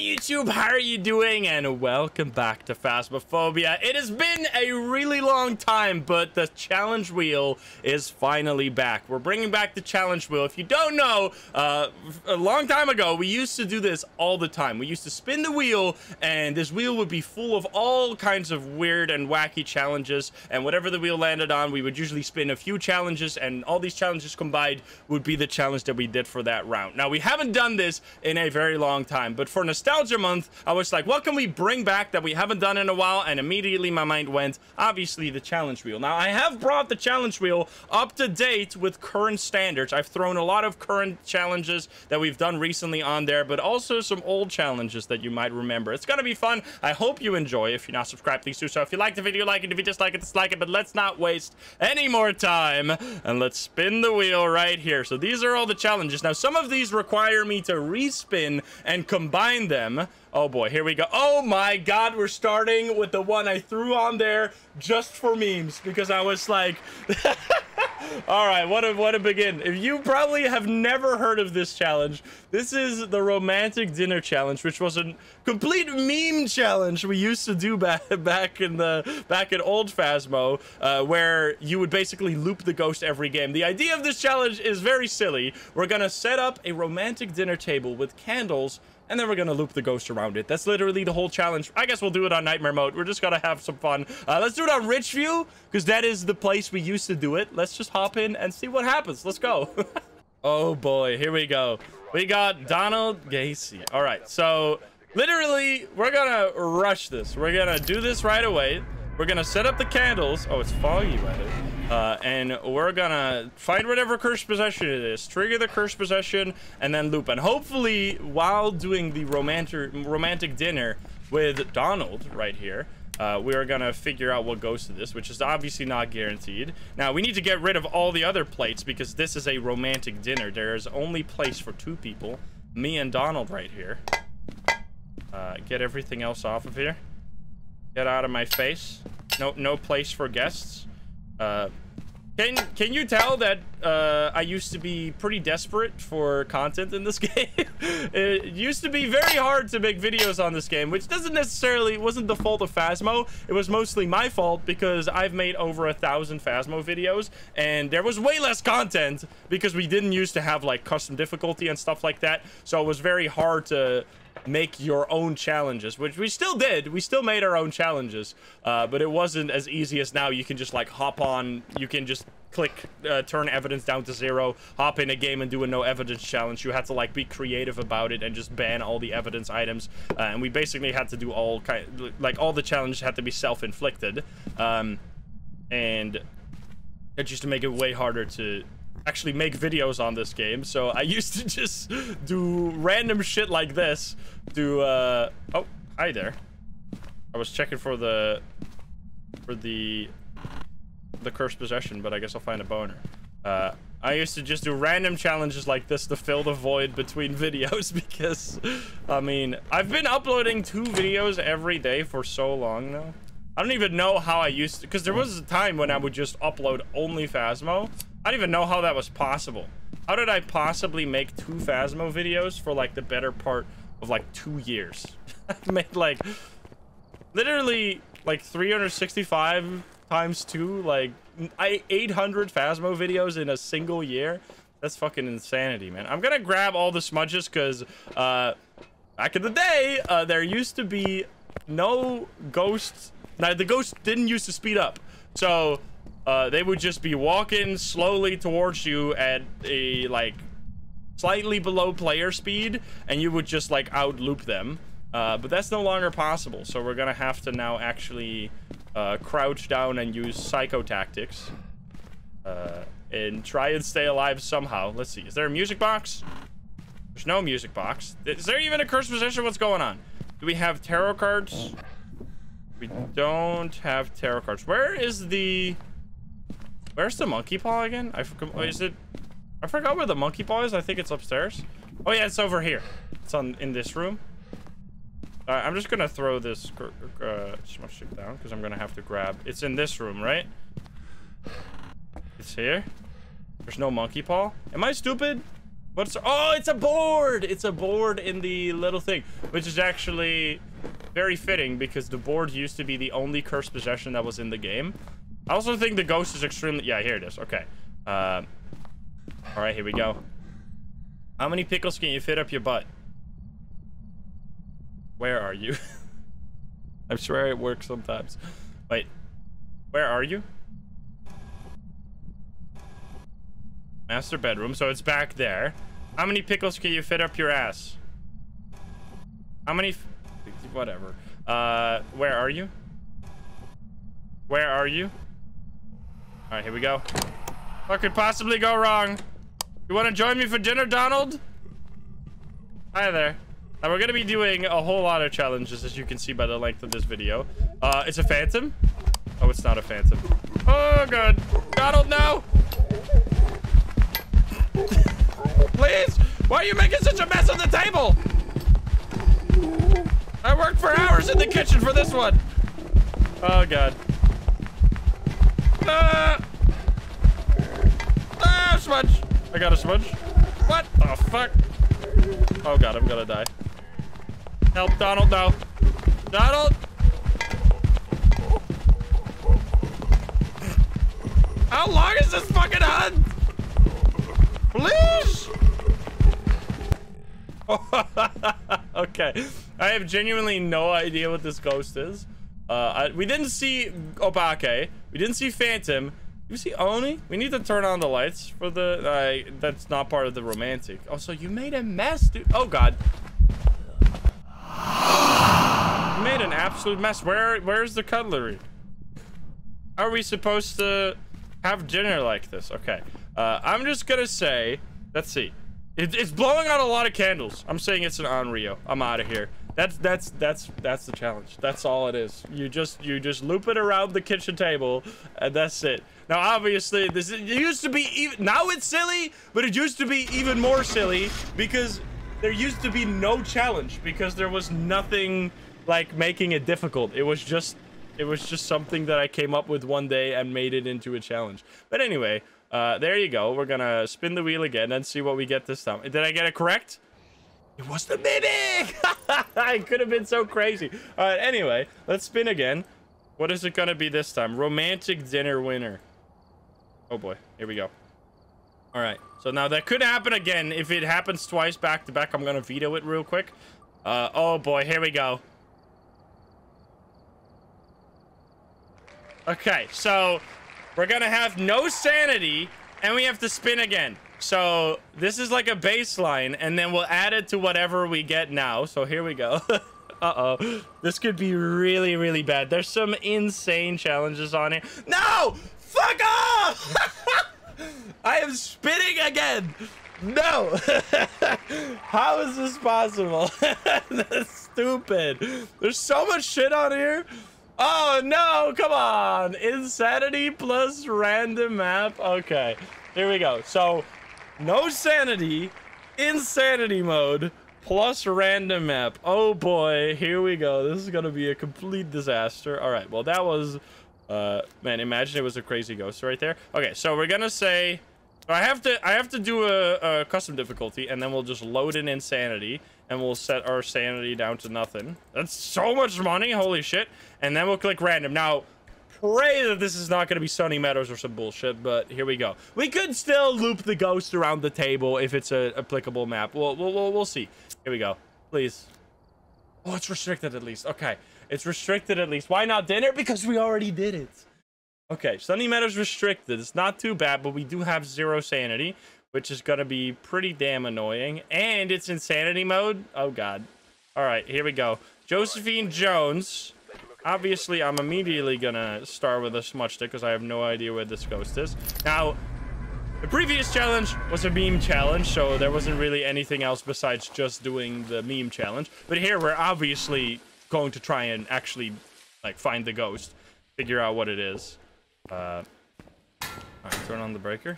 YouTube, how are you doing? And welcome back to Phasmophobia. It has been a really long time, but the challenge wheel is finally back. We're bringing back the challenge wheel. If you don't know, uh, a long time ago, we used to do this all the time. We used to spin the wheel, and this wheel would be full of all kinds of weird and wacky challenges. And whatever the wheel landed on, we would usually spin a few challenges, and all these challenges combined would be the challenge that we did for that round. Now, we haven't done this in a very long time, but for nostalgia month, I was like, what can we bring back that we haven't done in a while? And immediately my mind went, obviously, the challenge wheel. Now, I have brought the challenge wheel up to date with current standards. I've thrown a lot of current challenges that we've done recently on there, but also some old challenges that you might remember. It's gonna be fun. I hope you enjoy. If you're not subscribed, please do so. If you like the video, like it. If you dislike it, dislike it. But let's not waste any more time. And let's spin the wheel right here. So these are all the challenges. Now, some of these require me to respin and combine them. Oh boy, here we go. Oh my god, we're starting with the one I threw on there just for memes because I was like, all right, what a, what a begin. If you probably have never heard of this challenge, this is the romantic dinner challenge, which was a complete meme challenge we used to do back back in the back in old Phasmo, uh, where you would basically loop the ghost every game. The idea of this challenge is very silly. We're gonna set up a romantic dinner table with candles and then we're gonna loop the ghost around it. That's literally the whole challenge. I guess we'll do it on nightmare mode. We're just gonna have some fun. Uh, let's do it on Ridgeview, because that is the place we used to do it. Let's just hop in and see what happens. Let's go. oh boy, here we go. We got Donald Gacy. All right, so literally, we're gonna rush this. We're gonna do this right away. We're gonna set up the candles. Oh, it's foggy weather. Uh, and we're gonna find whatever cursed possession it is, trigger the cursed possession, and then loop. And hopefully, while doing the romantic romantic dinner with Donald right here, uh, we are gonna figure out what goes to this, which is obviously not guaranteed. Now, we need to get rid of all the other plates because this is a romantic dinner. There is only place for two people, me and Donald right here. Uh, get everything else off of here. Get out of my face. No, no place for guests. Uh, can can you tell that uh, I used to be pretty desperate for content in this game? it used to be very hard to make videos on this game, which doesn't necessarily wasn't the fault of Phasmo. It was mostly my fault because I've made over a thousand Phasmo videos, and there was way less content because we didn't used to have like custom difficulty and stuff like that. So it was very hard to make your own challenges, which we still did. We still made our own challenges, uh, but it wasn't as easy as now. You can just like hop on, you can just click, uh, turn evidence down to zero, hop in a game and do a no evidence challenge. You had to like be creative about it and just ban all the evidence items. Uh, and we basically had to do all kind, like all the challenges had to be self-inflicted. Um, and it just to make it way harder to actually make videos on this game. So I used to just do random shit like this to, uh, oh, hi there. I was checking for the, for the, the cursed possession, but I guess I'll find a boner. Uh, I used to just do random challenges like this to fill the void between videos because, I mean, I've been uploading two videos every day for so long now. I don't even know how I used to, because there was a time when I would just upload only Phasmo. I don't even know how that was possible. How did I possibly make two Phasmo videos for like the better part of like two years? I made like literally like 365 times two, like I 800 Phasmo videos in a single year. That's fucking insanity, man. I'm gonna grab all the smudges because uh, back in the day, uh, there used to be no ghosts. Now the ghost didn't used to speed up, so uh, they would just be walking slowly towards you at a like slightly below player speed and you would just like out loop them. Uh, but that's no longer possible so we're gonna have to now actually uh, crouch down and use psycho tactics uh, and try and stay alive somehow. Let's see is there a music box? There's no music box. Is there even a cursed possession what's going on? Do we have tarot cards? We don't have tarot cards. Where is the Where's the monkey paw again? I forgot. Is it? I forgot where the monkey paw is. I think it's upstairs. Oh yeah, it's over here. It's on in this room. Uh, I'm just gonna throw this uh, stick down because I'm gonna have to grab. It's in this room, right? It's here. There's no monkey paw. Am I stupid? What's oh, it's a board. It's a board in the little thing, which is actually very fitting because the board used to be the only cursed possession that was in the game. I also think the ghost is extremely yeah, here it is. Okay. Uh, all right, here we go. How many pickles can you fit up your butt? Where are you? I swear it works sometimes. Wait. Where are you? Master bedroom. So it's back there. How many pickles can you fit up your ass? How many... Whatever. Uh, where are you? Where are you? All right, here we go. What could possibly go wrong? You want to join me for dinner, Donald? Hi there. Now, we're going to be doing a whole lot of challenges, as you can see by the length of this video. Uh, it's a phantom. Oh, it's not a phantom. Oh, God. Donald, no! Please! Why are you making such a mess on the table? I worked for hours in the kitchen for this one. Oh, God. Ah! Ah, smudge. I got a smudge. What the fuck? Oh, God, I'm gonna die. Help, Donald, no. Donald! How long is this fucking hunt? Please? okay. I have genuinely no idea what this ghost is. Uh, I, we didn't see Obake. We didn't see Phantom. You see Oni? We need to turn on the lights for the... Uh, that's not part of the romantic. Oh, so you made a mess, dude. Oh, God. You made an absolute mess. Where, Where's the cutlery? Are we supposed to have dinner like this? Okay. Uh, I'm just gonna say... Let's see. It, it's blowing out a lot of candles. I'm saying it's an Onryo. I'm out of here. That's that's that's that's the challenge. That's all it is. You just you just loop it around the kitchen table, and that's it. Now, obviously, this it used to be even now it's silly, but it used to be even more silly because there used to be no challenge because there was nothing like making it difficult. It was just it was just something that I came up with one day and made it into a challenge. But anyway, uh, there you go. We're gonna spin the wheel again and see what we get this time. Did I get it correct? It was the mimic! I could have been so crazy. All right, anyway, let's spin again. What is it gonna be this time? Romantic dinner winner. Oh boy, here we go. All right, so now that could happen again. If it happens twice back to back, I'm gonna veto it real quick. Uh, oh boy, here we go. Okay, so we're gonna have no sanity, and we have to spin again. So this is like a baseline, and then we'll add it to whatever we get now. So here we go. Uh-oh. This could be really, really bad. There's some insane challenges on here. No! Fuck off! I am spinning again! No! How is this possible? That's stupid. There's so much shit on here. Oh, no! Come on! Insanity plus random map. Okay. Here we go. So, no sanity, insanity mode, plus random map. Oh boy, here we go. This is gonna be a complete disaster. All right, well that was, uh, man, imagine it was a crazy ghost right there. Okay, so we're gonna say, I have to, I have to do a, a custom difficulty, and then we'll just load in insanity, and we'll set our sanity down to nothing. That's so much money, holy shit. And then we'll click random. Now, pray that this is not going to be Sunny Meadows or some bullshit, but here we go. We could still loop the ghost around the table if it's a applicable map. We'll, we'll, we'll, we'll see. Here we go. Please. Oh, it's restricted at least. Okay. It's restricted at least. Why not dinner? Because we already did it. Okay, Sunny Meadows restricted. It's not too bad, but we do have zero sanity, which is going to be pretty damn annoying. And it's insanity mode. Oh, God. All right, here we go. Josephine Jones obviously I'm immediately gonna start with a smudge stick because I have no idea where this ghost is. Now, the previous challenge was a meme challenge, so there wasn't really anything else besides just doing the meme challenge. But here we're obviously going to try and actually like find the ghost, figure out what it is. Uh, all right, turn on the breaker.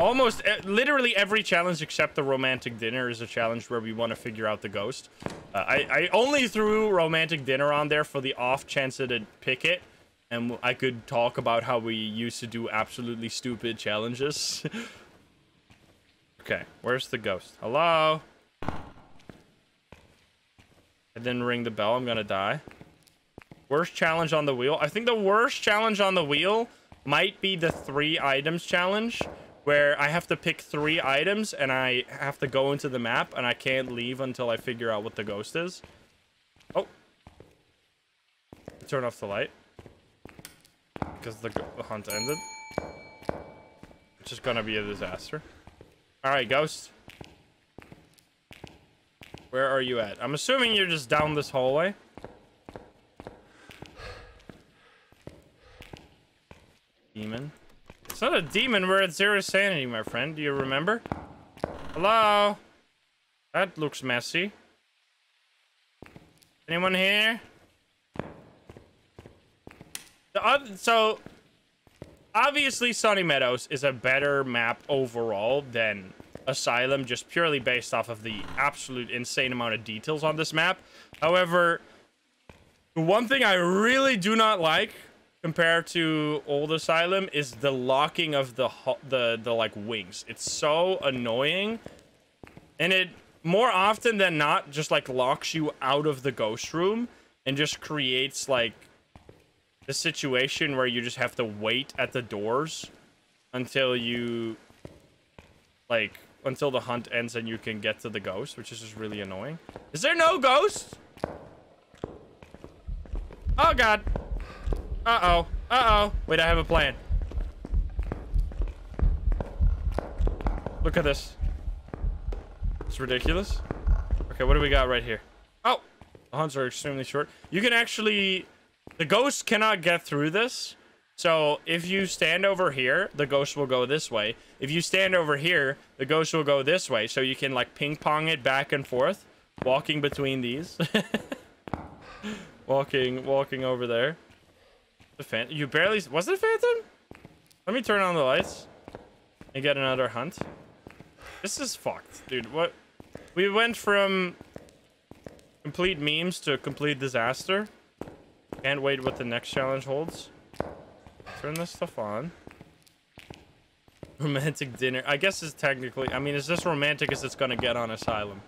Almost literally every challenge except the romantic dinner is a challenge where we want to figure out the ghost. Uh, I, I only threw romantic dinner on there for the off chance that it pick it. and I could talk about how we used to do absolutely stupid challenges. okay, where's the ghost? Hello? I didn't ring the bell. I'm gonna die. Worst challenge on the wheel. I think the worst challenge on the wheel might be the three items challenge where I have to pick three items and I have to go into the map and I can't leave until I figure out what the ghost is. Oh. Turn off the light. Because the, hunt ended. It's just gonna be a disaster. Alright, ghost. Where are you at? I'm assuming you're just down this hallway. Demon. It's not a demon. We're at zero sanity, my friend. Do you remember? Hello? That looks messy. Anyone here? The other, so, obviously, Sunny Meadows is a better map overall than Asylum, just purely based off of the absolute insane amount of details on this map. However, one thing I really do not like compared to old asylum is the locking of the the the like wings. It's so annoying. And it more often than not just like locks you out of the ghost room and just creates like the situation where you just have to wait at the doors until you like until the hunt ends and you can get to the ghost which is just really annoying. Is there no ghost? Oh god uh-oh. Uh-oh. Wait, I have a plan. Look at this. It's ridiculous. Okay, what do we got right here? Oh! The hunts are extremely short. You can actually... The ghost cannot get through this. So, if you stand over here, the ghost will go this way. If you stand over here, the ghost will go this way. So you can, like, ping-pong it back and forth. Walking between these. walking, walking over there. The? You barely... Was it a phantom? Let me turn on the lights. And get another hunt. This is fucked, dude. What? We went from complete memes to complete disaster. Can't wait what the next challenge holds. Turn this stuff on. Romantic dinner. I guess it's technically... I mean, it's just romantic as it's gonna get on Asylum.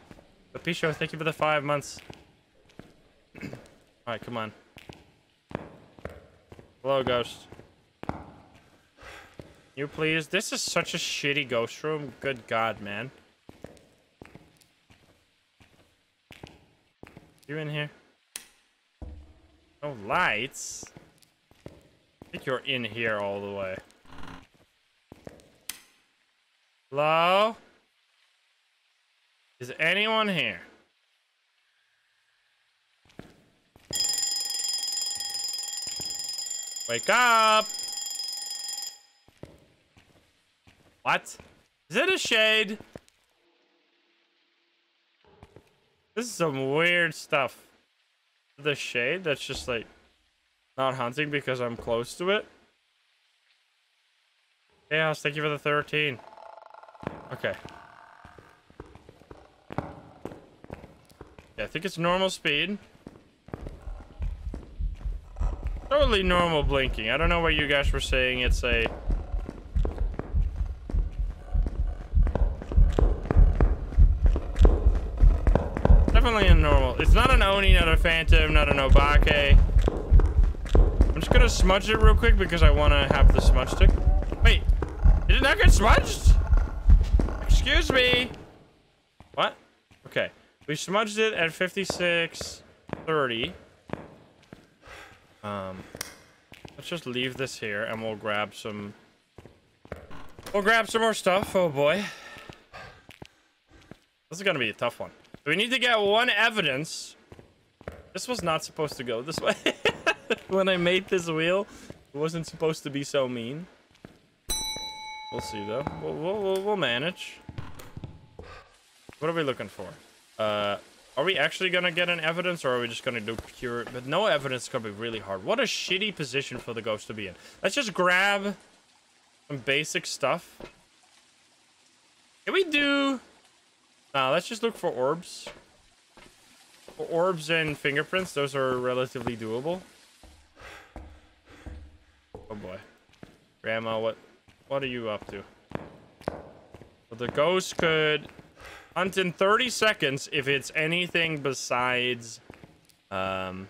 But Pisho, thank you for the five months. Alright, come on. Hello, ghost. You please? This is such a shitty ghost room. Good god, man. You in here? No lights? I think you're in here all the way. Hello? Is anyone here? Wake up! What? Is it a shade? This is some weird stuff. The shade that's just like not hunting because I'm close to it. Chaos, thank you for the 13. Okay. Yeah, I think it's normal speed. Totally normal blinking. I don't know what you guys were saying. It's a... Definitely a normal. It's not an Oni, not a Phantom, not an Obake. I'm just gonna smudge it real quick because I want to have the smudge stick. Wait, did it not get smudged? Excuse me. What? Okay. We smudged it at 56.30. Um, let's just leave this here and we'll grab some... We'll grab some more stuff. Oh boy. This is gonna be a tough one. We need to get one evidence. This was not supposed to go this way. when I made this wheel, it wasn't supposed to be so mean. We'll see though. We'll, we'll, we'll manage. What are we looking for? Uh, are we actually gonna get an evidence or are we just gonna do pure... But no evidence is gonna be really hard. What a shitty position for the ghost to be in. Let's just grab some basic stuff. Can we do... Nah, let's just look for orbs. For orbs and fingerprints, those are relatively doable. Oh boy. Grandma, what what are you up to? Well, the ghost could hunt in 30 seconds if it's anything besides um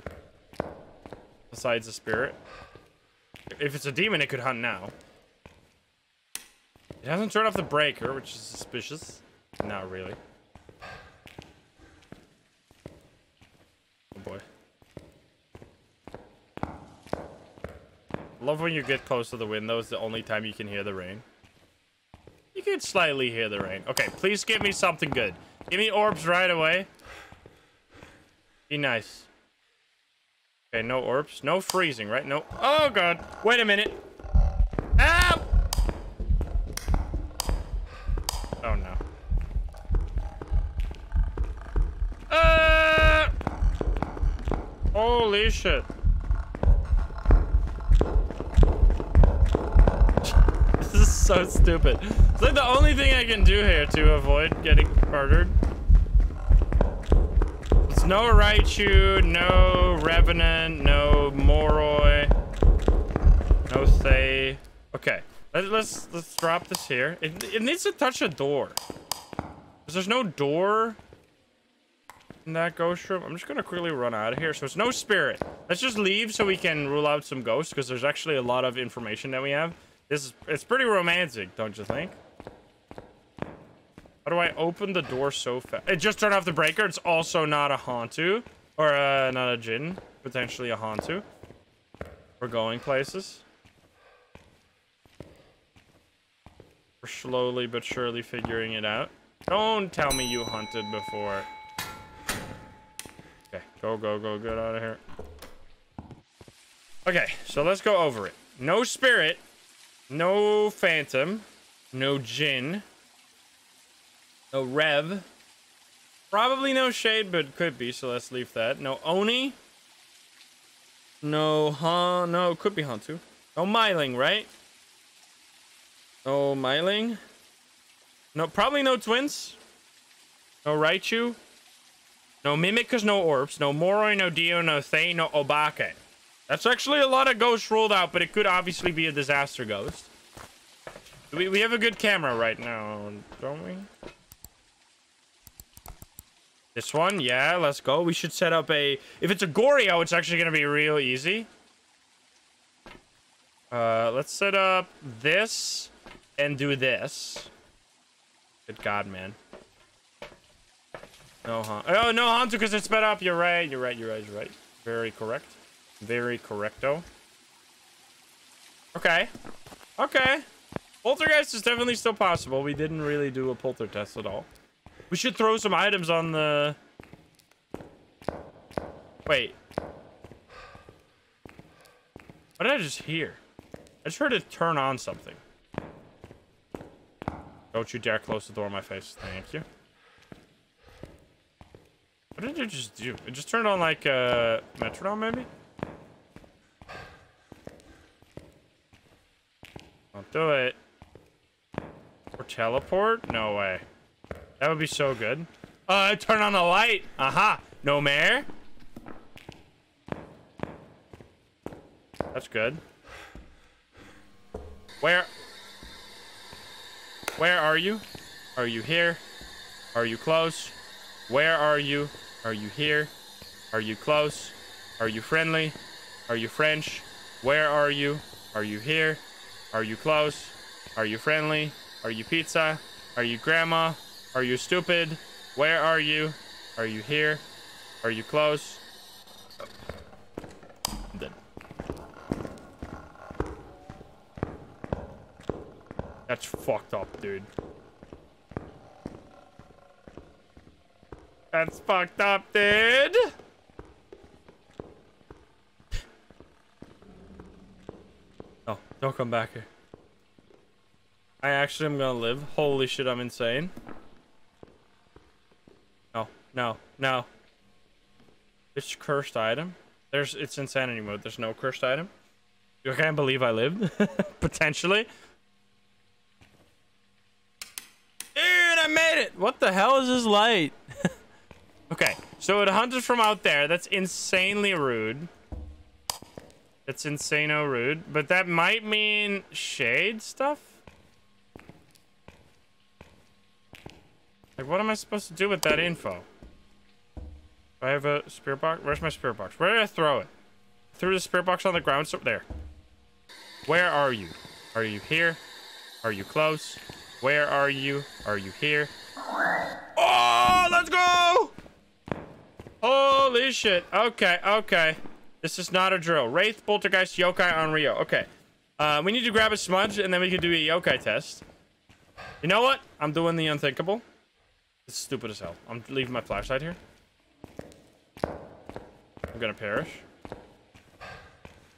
besides a spirit. If it's a demon, it could hunt now. It hasn't turned off the breaker, which is suspicious. Not really. Oh boy. Love when you get close to the window. It's the only time you can hear the rain. You can slightly hear the rain. Okay, please give me something good. Give me orbs right away. Be nice. Okay, no orbs. No freezing, right? No. Oh, God. Wait a minute. Ah! Oh, no. Uh! Holy shit. So stupid. It's like the only thing I can do here to avoid getting murdered. It's no Raiju, no Revenant, no Moroi, no Thaye. Okay, Let, let's let's drop this here. It, it needs to touch a door. Cause there's no door in that ghost room. I'm just gonna quickly run out of here. So it's no spirit. Let's just leave so we can rule out some ghosts because there's actually a lot of information that we have. This is it's pretty romantic, don't you think? How do I open the door so fast? It just turned off the breaker. It's also not a Hantu. Or uh, not a Djinn. Potentially a Hantu. We're going places. We're slowly but surely figuring it out. Don't tell me you hunted before. Okay, go, go, go, get out of here. Okay, so let's go over it. No spirit. No phantom. No Djinn. No Rev. Probably no Shade, but could be, so let's leave that. No Oni. No Han. No, could be Hantu. No Myling, right? No Myling. No, probably no Twins. No Raiju. No Mimic, cause no Orbs. No Moroi, no Dio, no Thaye, no Obake. That's actually a lot of ghosts rolled out, but it could obviously be a disaster ghost. We, we have a good camera right now, don't we? This one, yeah, let's go. We should set up a... If it's a Goryo, it's actually going to be real easy. Uh, let's set up this and do this. Good God, man. No, huh? Oh, no, Hantu, because it's sped up. You're right, you're right, you're right, you're right. Very correct. Very correcto. Okay. Okay. Poltergeist is definitely still possible. We didn't really do a polter test at all. We should throw some items on the... Wait. What did I just hear? I just heard it turn on something. Don't you dare close the door in my face. Thank you. What did it just do? It just turned on like a uh, metronome, maybe? Don't do it. Or teleport? No way. That would be so good. Uh, turn on the light. Aha. No mare. That's good. Where? Where are you? Are you here? Are you close? Where are you? Are you here? Are you close? Are you friendly? Are you French? Where are you? Are you here? Are you close? Are you friendly? Are you pizza? Are you grandma? Are you stupid? Where are you? Are you here? Are you close? Dead. That's fucked up, dude. That's fucked up, dude. Oh, don't come back here. I actually am gonna live. Holy shit, I'm insane. No, no. No. It's cursed item. There's it's insanity mode. There's no cursed item. You can't believe I lived. Potentially. Dude, I made it! What the hell is this light? okay, so it hunted from out there. That's insanely rude. It's insane, insano rude, but that might mean shade stuff? Like, what am I supposed to do with that info? Do I have a spirit box? Where's my spirit box? Where did I throw it? threw the spirit box on the ground, so there. Where are you? Are you here? Are you close? Where are you? Are you here? Oh, let's go! Holy shit. Okay, okay. This is not a drill. Wraith, Poltergeist, Yokai, Onryo. Okay. Uh, we need to grab a smudge, and then we can do a Yokai test. You know what? I'm doing the unthinkable. It's stupid as hell. I'm leaving my flashlight here. I'm gonna perish.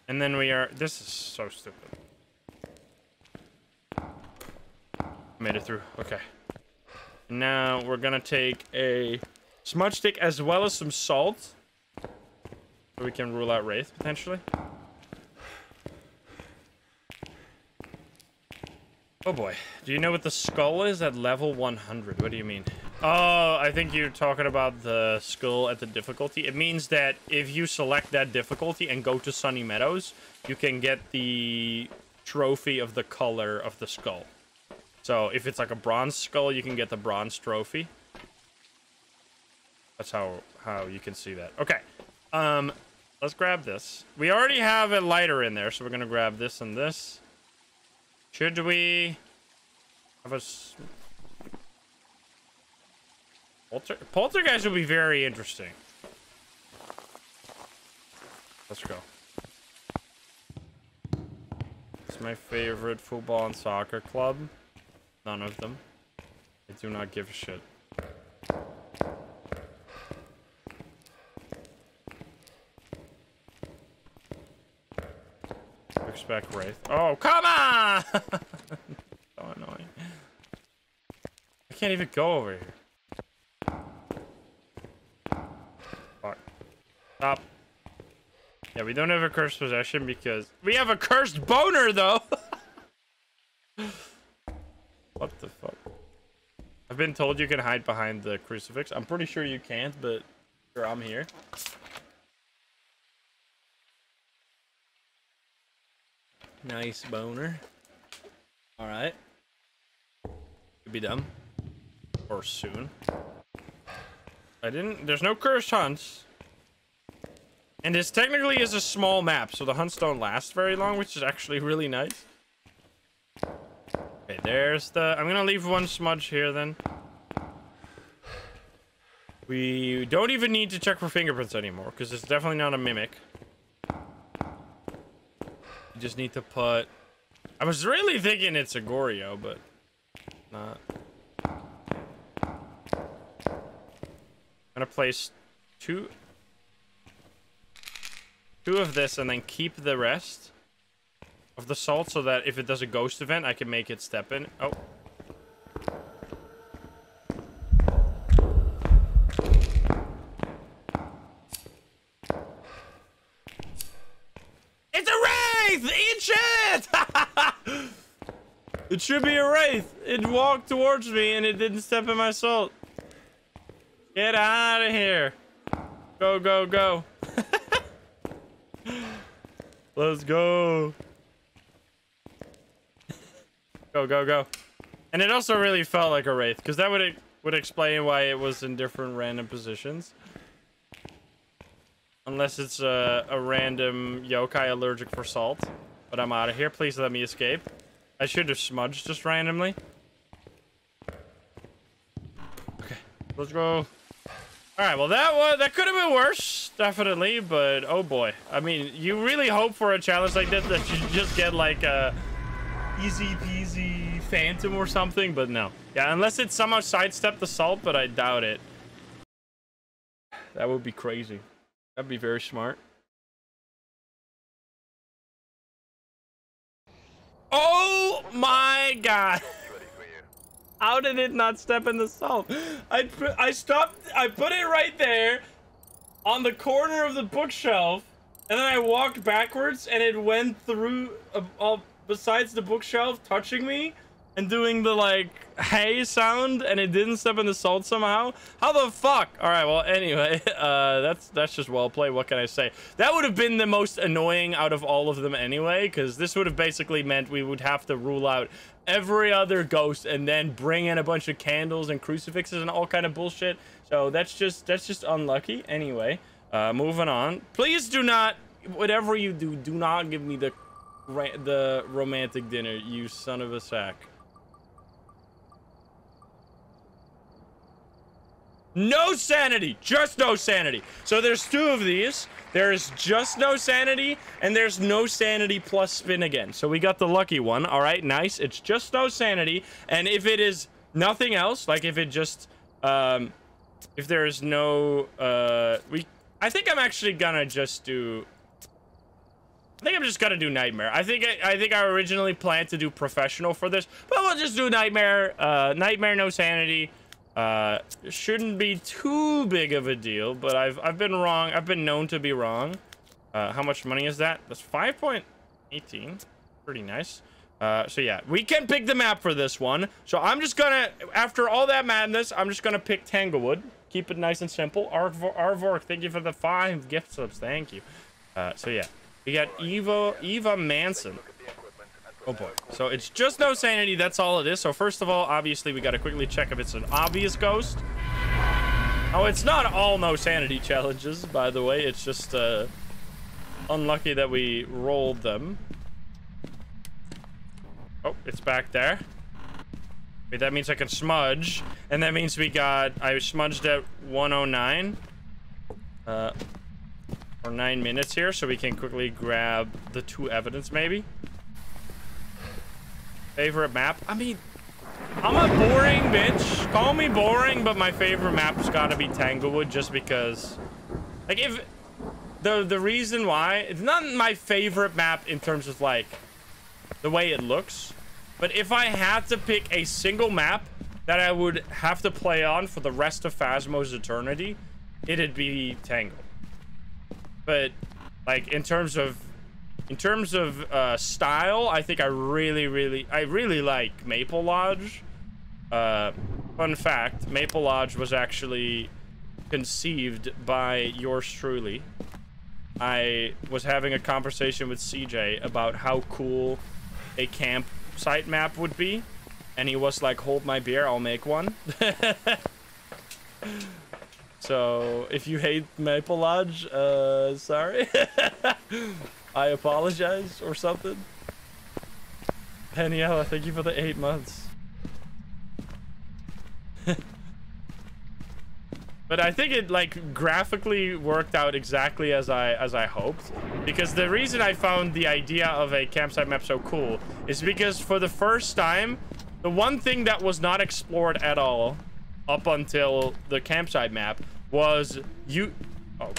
And then we are... This is so stupid. Made it through. Okay. Now we're gonna take a smudge stick as well as some salt. So we can rule out Wraith, potentially. Oh boy. Do you know what the skull is at level 100? What do you mean? Oh, I think you're talking about the skull at the difficulty. It means that if you select that difficulty and go to Sunny Meadows, you can get the trophy of the color of the skull. So if it's like a bronze skull, you can get the bronze trophy. That's how how you can see that. Okay. Um, let's grab this. We already have a lighter in there, so we're gonna grab this and this. Should we have a Polter Poltergeist will be very interesting. Let's go. It's my favorite football and soccer club. None of them. I do not give a shit. Expect Wraith. Oh, come on! so annoying. I can't even go over here. Fuck. Stop. Yeah, we don't have a cursed possession because we have a cursed boner though. what the fuck? I've been told you can hide behind the crucifix. I'm pretty sure you can't, but sure I'm here. Nice boner. Alright. Could be done. Or soon. I didn't... There's no cursed hunts. And this technically is a small map, so the hunts don't last very long, which is actually really nice. Okay, there's the... I'm gonna leave one smudge here, then. We don't even need to check for fingerprints anymore, because it's definitely not a mimic. Just need to put... I was really thinking it's a Goryo, but not. I'm gonna place two... Two of this and then keep the rest of the salt so that if it does a ghost event, I can make it step in. Oh. It should be a wraith. It walked towards me and it didn't step in my salt. Get out of here. Go, go, go. Let's go. go, go, go. And it also really felt like a wraith, because that would would explain why it was in different random positions. Unless it's a, a random yokai allergic for salt. But I'm out of here. Please let me escape. I should have smudged just randomly. Okay, let's go. All right, well that was that could have been worse, definitely, but oh boy. I mean, you really hope for a challenge like this that you just get like a easy peasy phantom or something, but no. Yeah, unless it somehow sidestepped the salt, but I doubt it. That would be crazy. That'd be very smart. Oh my god. How did it not step in the salt? I I stopped. I put it right there on the corner of the bookshelf, and then I walked backwards, and it went through uh, besides the bookshelf, touching me, and doing the like hay sound and it didn't step in the salt somehow? How the fuck? All right well anyway uh that's that's just well played. What can i say? That would have been the most annoying out of all of them anyway because this would have basically meant we would have to rule out every other ghost and then bring in a bunch of candles and crucifixes and all kind of bullshit. So that's just that's just unlucky. Anyway uh moving on. Please do not whatever you do do not give me the the romantic dinner you son of a sack No sanity, just no sanity. So there's two of these. There's just no sanity, and there's no sanity plus spin again. So we got the lucky one. All right, nice. It's just no sanity. And if it is nothing else, like if it just, um, if there is no, uh, we, I think I'm actually gonna just do, I think I'm just gonna do Nightmare. I think I, I think I originally planned to do Professional for this, but we'll just do Nightmare, uh, Nightmare, no sanity. Uh, shouldn't be too big of a deal, but I've I've been wrong. I've been known to be wrong. Uh, how much money is that? That's 5.18. Pretty nice. Uh, so yeah, we can pick the map for this one. So I'm just gonna, after all that madness, I'm just gonna pick Tanglewood. Keep it nice and simple. Arvor, Arvork, thank you for the five gift subs. Thank you. Uh, so yeah, we got Eva Eva Manson. Oh boy. So it's just no sanity. That's all it is. So first of all, obviously, we got to quickly check if it's an obvious ghost. Oh, it's not all no sanity challenges, by the way. It's just uh, unlucky that we rolled them. Oh, it's back there. Wait, that means I can smudge. And that means we got... I smudged at 109. Uh, or 9 minutes here, so we can quickly grab the two evidence, maybe. Favorite map? I mean, I'm a boring bitch. Call me boring, but my favorite map's gotta be Tanglewood just because... Like, if... The, the reason why... It's not my favorite map in terms of, like, the way it looks. But if I had to pick a single map that I would have to play on for the rest of Phasmo's eternity, it'd be Tangle. But, like, in terms of in terms of uh, style, I think I really, really, I really like Maple Lodge. Uh, fun fact, Maple Lodge was actually conceived by yours truly. I was having a conversation with CJ about how cool a campsite map would be. And he was like, hold my beer, I'll make one. so, if you hate Maple Lodge, uh, sorry. I apologize or something. Peniella, thank you for the eight months. but I think it like graphically worked out exactly as I as I hoped because the reason I found the idea of a campsite map so cool is because for the first time the one thing that was not explored at all up until the campsite map was you oh,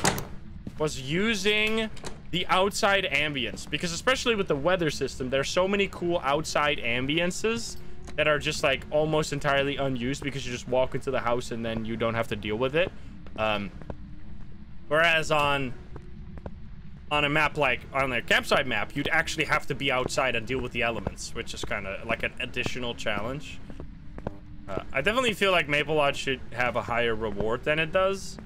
was using the outside ambience because especially with the weather system there's so many cool outside ambiences that are just like almost entirely unused because you just walk into the house and then you don't have to deal with it. Um, whereas on on a map like on a campsite map you'd actually have to be outside and deal with the elements which is kind of like an additional challenge. Uh, I definitely feel like Maple Lodge should have a higher reward than it does.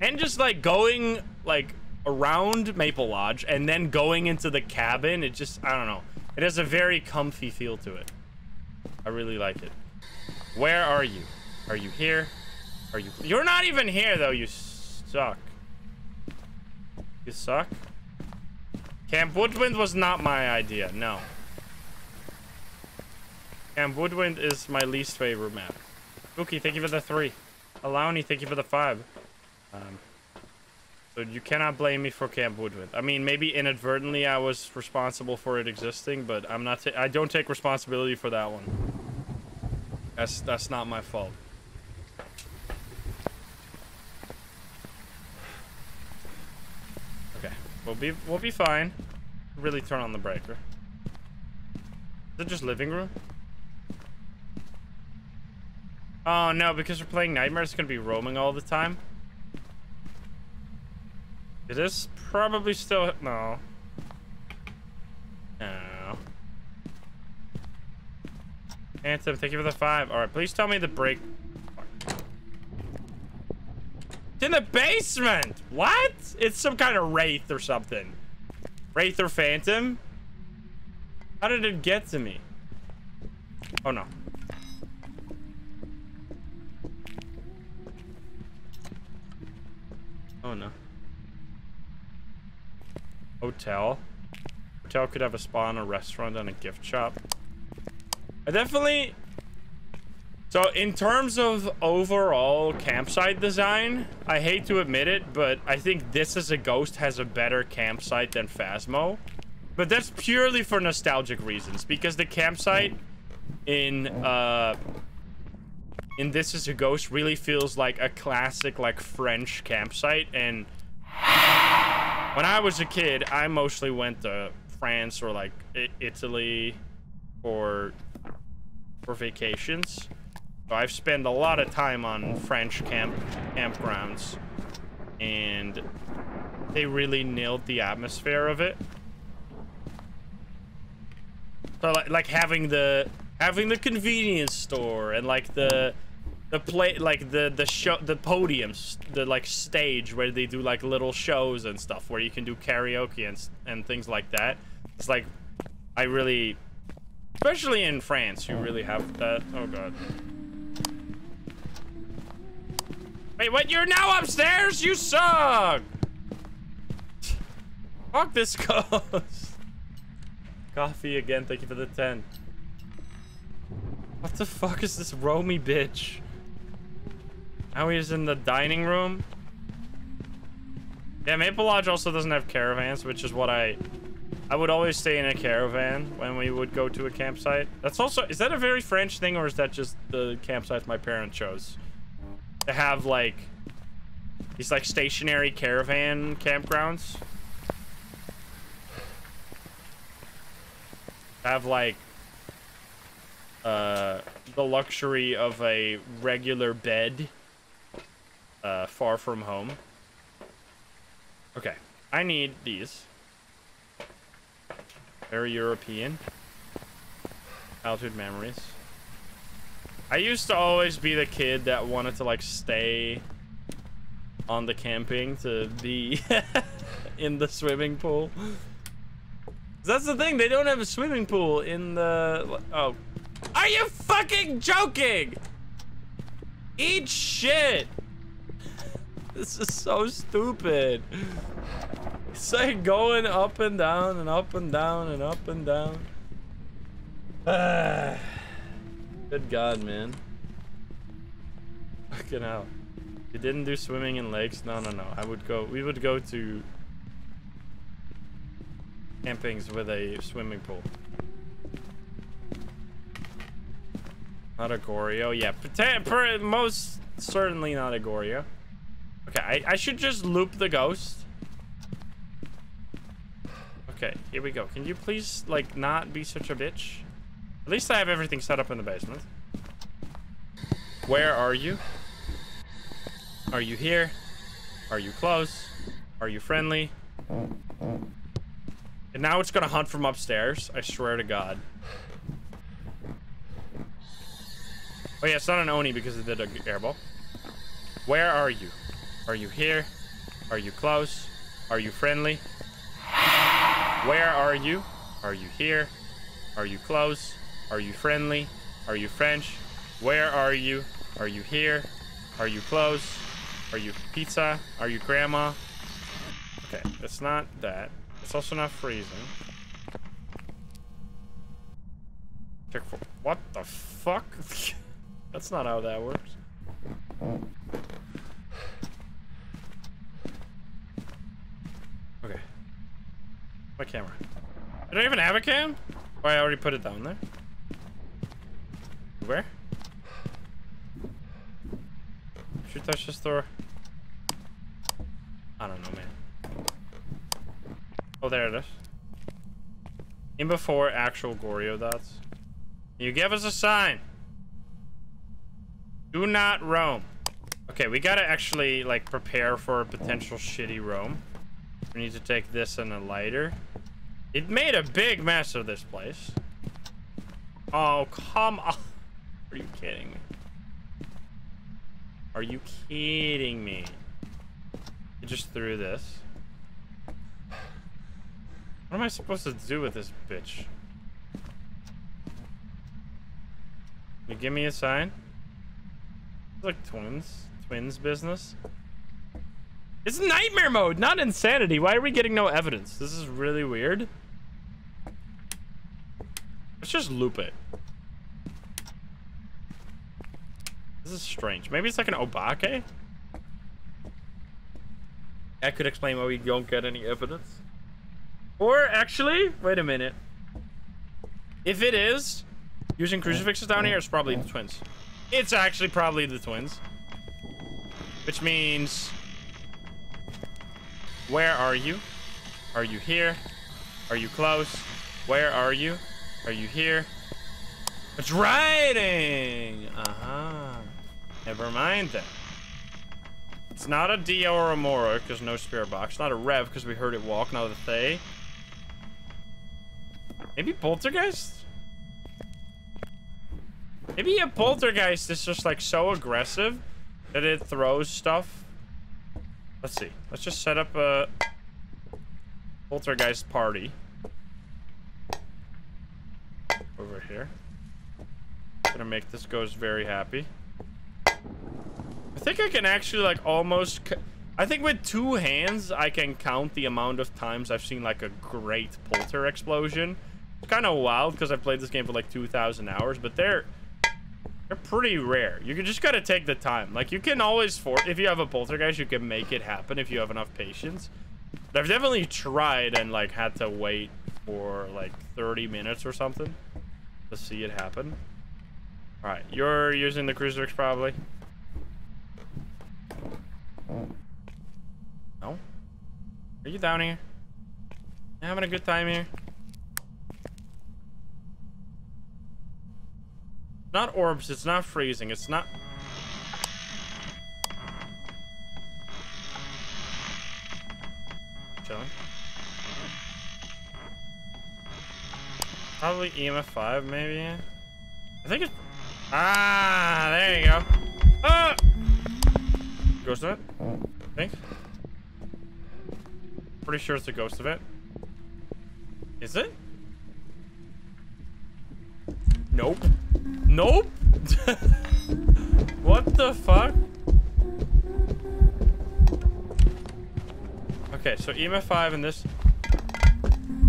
And just like going like around Maple Lodge and then going into the cabin, it just, I don't know. It has a very comfy feel to it. I really like it. Where are you? Are you here? Are you? You're not even here, though. You suck. You suck? Camp Woodwind was not my idea. No. Camp Woodwind is my least favorite map. Spooky, thank you for the three. Alauni, thank you for the five. Um, so you cannot blame me for Camp Woodwind. I mean, maybe inadvertently I was responsible for it existing, but I'm not. I don't take responsibility for that one. That's that's not my fault. Okay, we'll be we'll be fine. Really turn on the breaker. Is it just living room? Oh no, because we're playing Nightmare, it's gonna be roaming all the time. It is probably still... No. No. Phantom, thank you for the five. All right, please tell me the break. It's in the basement. What? It's some kind of wraith or something. Wraith or phantom? How did it get to me? Oh no. Hotel. Hotel could have a spa and a restaurant and a gift shop. I definitely... So in terms of overall campsite design, I hate to admit it, but I think this as a ghost has a better campsite than Phasmo. But that's purely for nostalgic reasons, because the campsite in uh in This Is a Ghost really feels like a classic like French campsite and when I was a kid, I mostly went to France or like Italy or for vacations. So I've spent a lot of time on French camp campgrounds and they really nailed the atmosphere of it. So like, like having the having the convenience store and like the the play like the the show the podiums the like stage where they do like little shows and stuff where you can do karaoke and and things like that. It's like i really especially in france you really have that. Oh god. Wait what? You're now upstairs? You suck! Fuck this ghost coffee again. Thank you for the 10 what the fuck is this Romy bitch? Now he's in the dining room. Yeah, Maple Lodge also doesn't have caravans, which is what I... I would always stay in a caravan when we would go to a campsite. That's also... Is that a very French thing, or is that just the campsites my parents chose? To have, like... These, like, stationary caravan campgrounds. Have, like, uh, the luxury of a regular bed uh, far from home. Okay, I need these. Very European. Childhood memories. I used to always be the kid that wanted to like stay on the camping to be in the swimming pool. That's the thing, they don't have a swimming pool in the... Oh, are you fucking joking? Eat shit. This is so stupid. It's like going up and down and up and down and up and down. Ah. Good God, man. Fucking hell. You didn't do swimming in lakes? No, no, no. I would go, we would go to campings with a swimming pool. Not a Goryo. Yeah, most certainly not a Goryo. Okay, I, I should just loop the ghost. Okay, here we go. Can you please, like, not be such a bitch? At least I have everything set up in the basement. Where are you? Are you here? Are you close? Are you friendly? And now it's gonna hunt from upstairs. I swear to God. Oh yeah, it's not an Oni because it did airball. Where are you? Are you here? Are you close? Are you friendly? Where are you? Are you here? Are you close? Are you friendly? Are you French? Where are you? Are you here? Are you close? Are you pizza? Are you grandma? Okay, it's not that. It's also not freezing. Check for what the fuck? That's not how that works. My camera. Did I even have a cam? Oh, I already put it down there. Where? Should touch this door? I don't know, man. Oh, there it is. In before actual Goryo dots. You give us a sign. Do not roam. Okay, we gotta actually, like, prepare for a potential shitty roam. We need to take this and a lighter. It made a big mess of this place. Oh, come on. Are you kidding me? Are you kidding me? You just threw this. What am I supposed to do with this bitch? You give me a sign? It's like twins. Twins business. It's nightmare mode, not insanity. Why are we getting no evidence? This is really weird. Let's just loop it. This is strange. Maybe it's like an obake? That could explain why we don't get any evidence. Or actually, wait a minute. If it is, using crucifixes down here, it's probably the twins. It's actually probably the twins. Which means... Where are you? Are you here? Are you close? Where are you? Are you here? It's writing! Uh-huh. Never mind then. It's not a Dio or a Mora, because no spirit box. Not a Rev, because we heard it walk, not a Thaye. Maybe Poltergeist? Maybe a Poltergeist is just, like, so aggressive that it throws stuff. Let's see. Let's just set up a Poltergeist party. Over here. Gonna make this ghost very happy. I think I can actually like almost I think with two hands I can count the amount of times I've seen like a great polter explosion. It's kind of wild because I've played this game for like 2,000 hours, but they're they're pretty rare. You just gotta take the time. Like you can always for if you have a poltergeist, you can make it happen if you have enough patience. But I've definitely tried and like had to wait for like 30 minutes or something to see it happen. All right, you're using the crucifix probably. No? Are you down here? You having a good time here? Not orbs, it's not freezing, it's not... Chilling. Probably EMF 5, maybe? I think it's... Ah, there you go. Ah! Ghost it? I think. Pretty sure it's a ghost of it. Is it? Nope. Nope. what the fuck? Okay, so EMF 5 and this...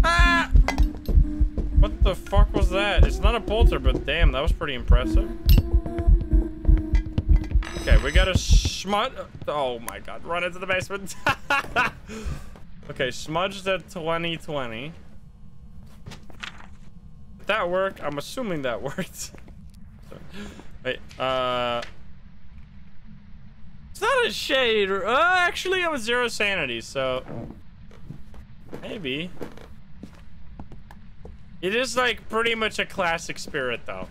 Ah! What the fuck was that? It's not a polter, but damn, that was pretty impressive. Okay, we got a smudge. Oh my god, run into the basement. okay, smudged at 2020. Did that work? I'm assuming that worked. Wait, uh... It's not a shade. Uh, actually, I'm zero sanity, so... Maybe. It is like pretty much a classic spirit though.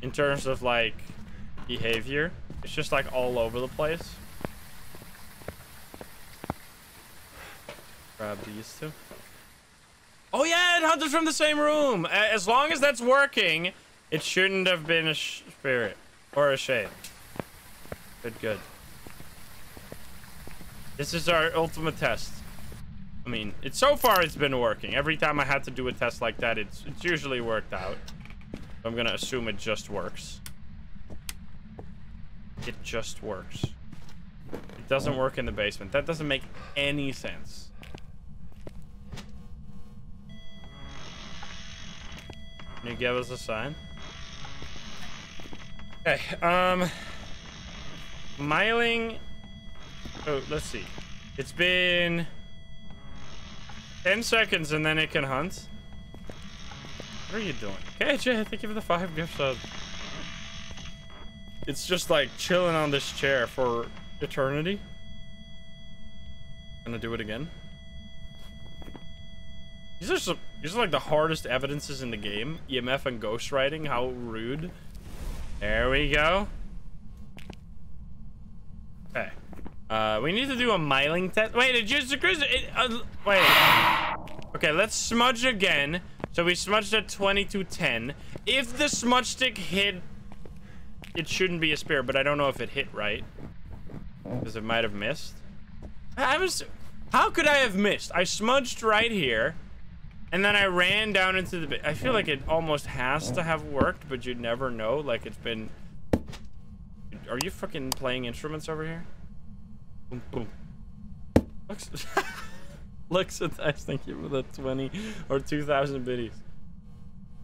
In terms of like behavior. It's just like all over the place. Grab these two. Oh yeah, it hunters from the same room. As long as that's working, it shouldn't have been a spirit or a shade. Good, good. This is our ultimate test. I mean, it's so far it's been working. Every time I had to do a test like that, it's it's usually worked out. I'm gonna assume it just works. It just works. It doesn't work in the basement. That doesn't make any sense. Can you give us a sign? Okay, um... Myling... Oh, let's see. It's been... 10 seconds and then it can hunt. What are you doing? Okay, Jay, thank you for the five gift subs. It's just like chilling on this chair for eternity. Gonna do it again. These are some, these are like the hardest evidences in the game. EMF and ghostwriting, how rude. There we go. Okay. Uh, we need to do a myling test. Wait, it just it, uh, wait. Okay, let's smudge again. So we smudged at 2210. If the smudge stick hit it shouldn't be a spirit, but I don't know if it hit right. Because it might have missed. I was... How could I have missed? I smudged right here. And then I ran down into the... I feel like it almost has to have worked, but you'd never know. Like, it's been... Are you fucking playing instruments over here? Boom, boom. Looks... Looks at that. Thank you for the 20 or 2,000 biddies.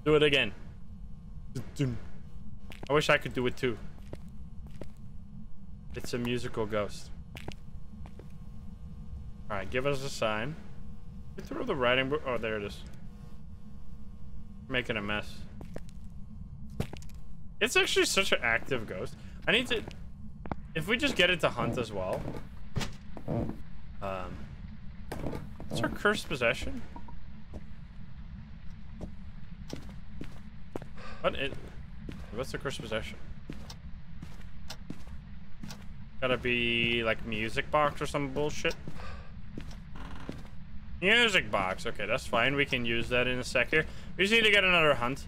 Do it again. I wish I could do it too. It's a musical ghost. Alright, give us a sign. You throw the writing book. Oh, there it is. Making a mess. It's actually such an active ghost. I need to... If we just get it to hunt as well. Um... What's our cursed possession? What is... What's the cursed possession? Gotta be like music box or some bullshit. Music box. Okay, that's fine. We can use that in a sec here. We just need to get another hunt.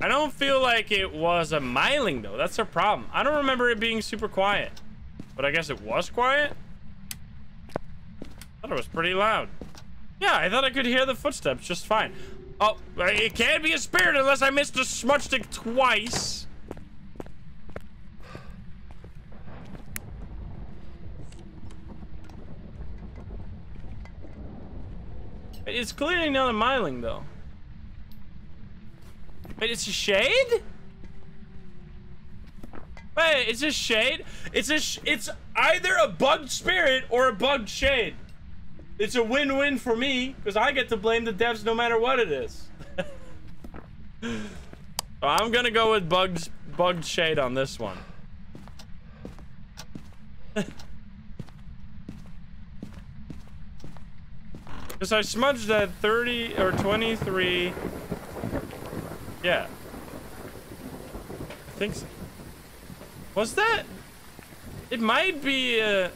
I don't feel like it was a myling, though. That's a problem. I don't remember it being super quiet. But I guess it was quiet? I thought it was pretty loud. Yeah, I thought I could hear the footsteps just fine. Oh, it can't be a spirit unless I missed a smudge stick twice. It's clearly not a myling, though. Wait, it's a shade? Wait, it's a shade? It's a it's either a bugged spirit or a bugged shade. It's a win-win for me, because I get to blame the devs no matter what it is. I'm gonna go with bugged, bugged shade on this one. Because I smudged at 30 or 23. Yeah. I think so. Was that? It might be a...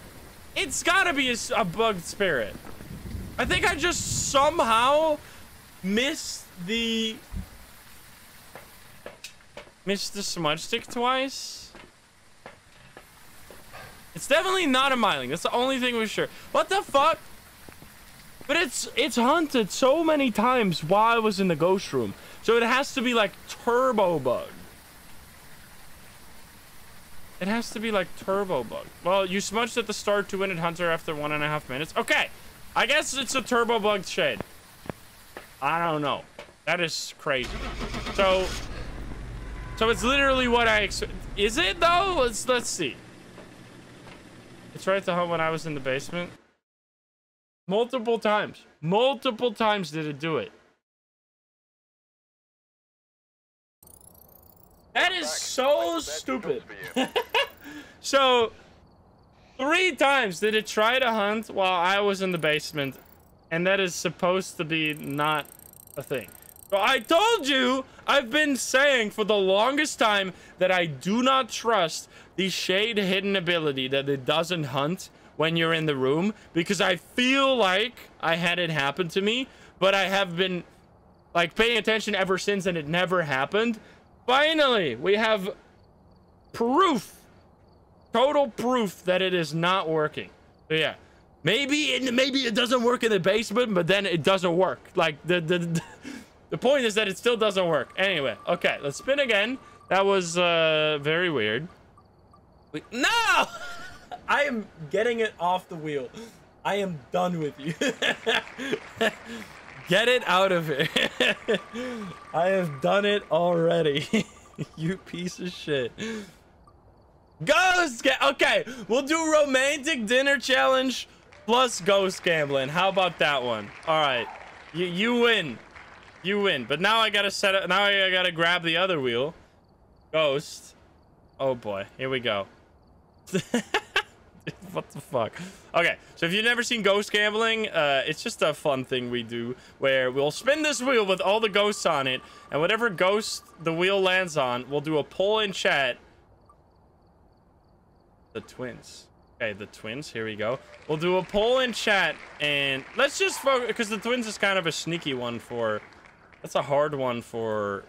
It's gotta be a, a bugged spirit. I think I just somehow missed the... Missed the smudge stick twice. It's definitely not a myling. That's the only thing we're sure. What the fuck? But it's it's hunted so many times while I was in the ghost room. So it has to be like turbo bug. It has to be like turbo bug. Well, you smudged at the start to win at Hunter after one and a half minutes. Okay. I guess it's a turbo bug shade. I don't know. That is crazy. So, so it's literally what I expect. Is it though? Let's let's see. It's right to home when I was in the basement. Multiple times. Multiple times did it do it. That is so stupid. so Three times did it try to hunt while I was in the basement. And that is supposed to be not a thing. So I told you, I've been saying for the longest time that I do not trust the shade hidden ability that it doesn't hunt when you're in the room because I feel like I had it happen to me, but I have been like paying attention ever since and it never happened. Finally, we have proof total proof that it is not working. So yeah, maybe it, maybe it doesn't work in the basement, but then it doesn't work. Like the the the point is that it still doesn't work. Anyway, okay, let's spin again. That was uh very weird. We, no, I am getting it off the wheel. I am done with you. Get it out of here. I have done it already. you piece of shit. Ghost Okay, we'll do romantic dinner challenge plus ghost gambling. How about that one? All right, you you win, you win. But now I gotta set it. Now I gotta grab the other wheel. Ghost. Oh boy, here we go. what the fuck? Okay, so if you've never seen ghost gambling, uh, it's just a fun thing we do where we'll spin this wheel with all the ghosts on it, and whatever ghost the wheel lands on, we'll do a poll in chat the twins. Okay, the twins. Here we go. We'll do a poll in chat, and let's just focus because the twins is kind of a sneaky one for. That's a hard one for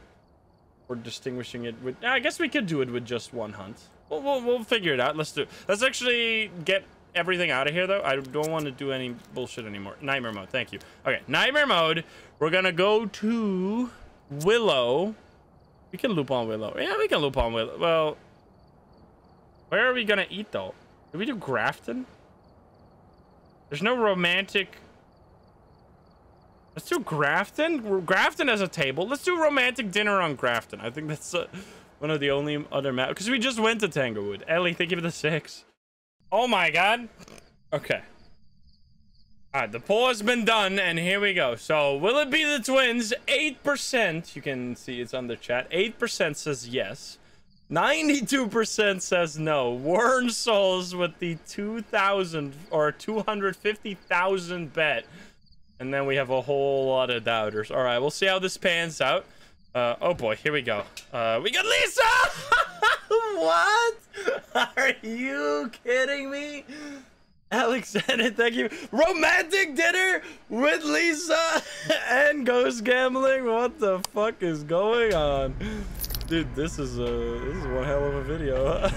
We're distinguishing it with. I guess we could do it with just one hunt. We'll, we'll, we'll figure it out. Let's do. it. Let's actually get everything out of here, though. I don't want to do any bullshit anymore. Nightmare mode. Thank you. Okay, nightmare mode. We're gonna go to Willow. We can loop on Willow. Yeah, we can loop on Willow. Well, where are we gonna eat though? Did we do Grafton? There's no romantic. Let's do Grafton. Grafton has a table. Let's do romantic dinner on Grafton. I think that's uh, one of the only other maps. Because we just went to Tanglewood. Ellie, thank you for the six. Oh my god. Okay. Alright, the poll has been done, and here we go. So, will it be the twins? 8%, you can see it's on the chat. 8% says yes. 92% says no. Warren Souls with the 2,000 or 250,000 bet. And then we have a whole lot of doubters. All right, we'll see how this pans out. Uh, oh boy, here we go. Uh, we got Lisa! what? Are you kidding me? Alexander, thank you. Romantic dinner with Lisa and ghost gambling. What the fuck is going on? Dude, this is a this is one hell of a video.